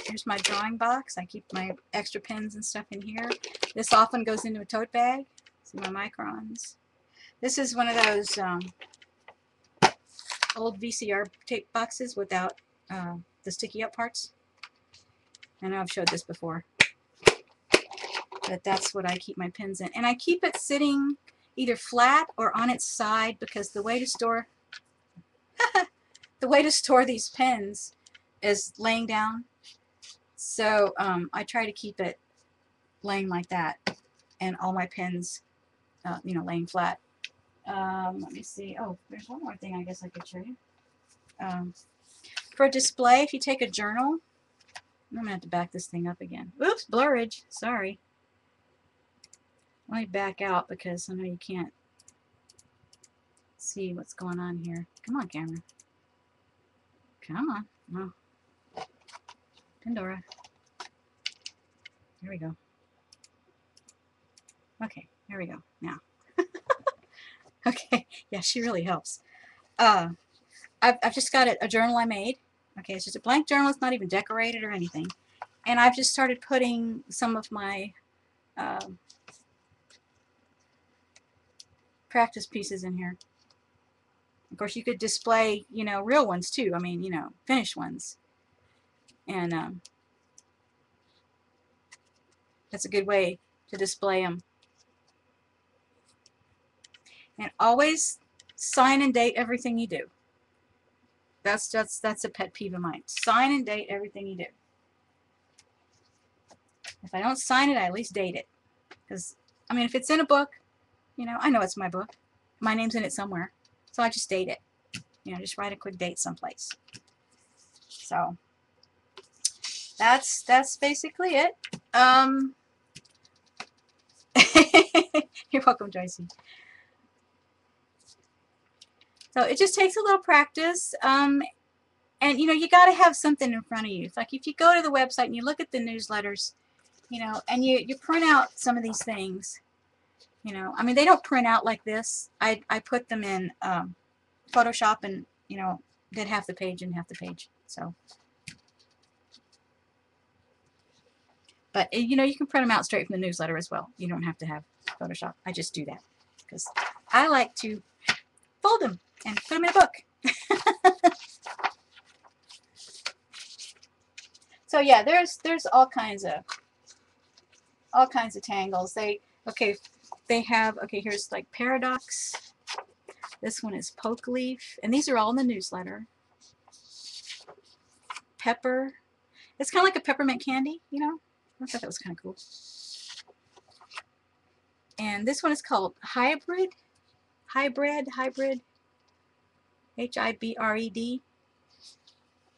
here's my drawing box. I keep my extra pens and stuff in here. This often goes into a tote bag. See my microns. This is one of those um, old VCR tape boxes without uh, the sticky up parts. I know I've showed this before. But that's what I keep my pens in. And I keep it sitting either flat or on its side because the way to store [LAUGHS] the way to store these pens is laying down. So um, I try to keep it laying like that and all my pins uh, you know laying flat. Um, let me see. Oh, there's one more thing I guess I could show you. Um, for display, if you take a journal, I'm going to have to back this thing up again. Oops, blurrage. Sorry. Let me back out because I know you can't see what's going on here. Come on, camera. Come on. No. Pandora. Here we go. Okay, here we go. Now. [LAUGHS] okay, yeah, she really helps. Uh, I've, I've just got a, a journal I made. Okay, it's just a blank journal. It's not even decorated or anything. And I've just started putting some of my um, practice pieces in here. Of course, you could display, you know, real ones too. I mean, you know, finished ones. And um, that's a good way to display them. And always sign and date everything you do. That's that's that's a pet peeve of mine. Sign and date everything you do. If I don't sign it, I at least date it. Because, I mean, if it's in a book, you know, I know it's my book. My name's in it somewhere. So I just date it. You know, just write a quick date someplace. So, that's, that's basically it. Um, [LAUGHS] you're welcome, Joycey. So it just takes a little practice. Um, and, you know, you got to have something in front of you. It's like if you go to the website and you look at the newsletters, you know, and you, you print out some of these things, you know, I mean, they don't print out like this. I, I put them in um, Photoshop and, you know, did half the page and half the page. So, but eh, you know, you can print them out straight from the newsletter as well. You don't have to have Photoshop. I just do that because I like to fold them and put them in a book. [LAUGHS] so yeah, there's there's all kinds of all kinds of tangles. They okay, they have okay. Here's like paradox. This one is poke leaf, and these are all in the newsletter. Pepper. It's kind of like a peppermint candy, you know. I thought that was kind of cool. And this one is called hybrid. Hybrid, hybrid. H-I-B-R-E-D.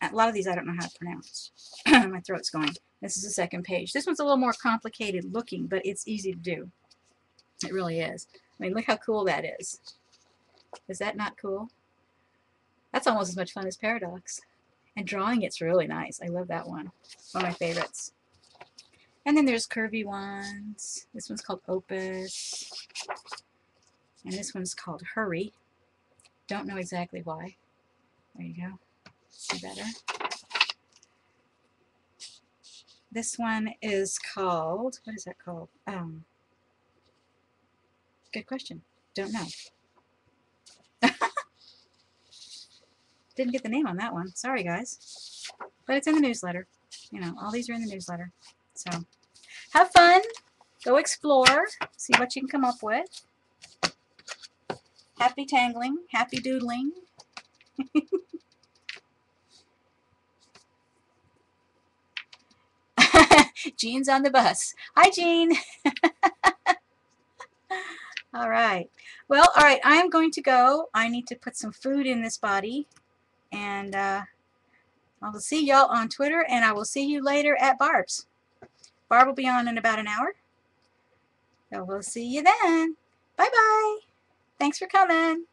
A lot of these I don't know how to pronounce. [CLEARS THROAT] My throat's going. This is the second page. This one's a little more complicated looking, but it's easy to do. It really is. I mean, look how cool that is. Is that not cool? That's almost as much fun as Paradox. And drawing it's really nice. I love that one. One of my favorites. And then there's curvy ones. This one's called Opus. And this one's called Hurry. Don't know exactly why. There you go. See better. This one is called, what is that called? Um, good question. Don't know. [LAUGHS] Didn't get the name on that one. Sorry, guys. But it's in the newsletter. You know, all these are in the newsletter. So, have fun. Go explore. See what you can come up with. Happy tangling. Happy doodling. [LAUGHS] Jean's on the bus. Hi, Jean. [LAUGHS] all right. Well, all right. I'm going to go. I need to put some food in this body. And uh, I will see y'all on Twitter. And I will see you later at Barb's. Barb will be on in about an hour. So we'll see you then. Bye-bye. Thanks for coming.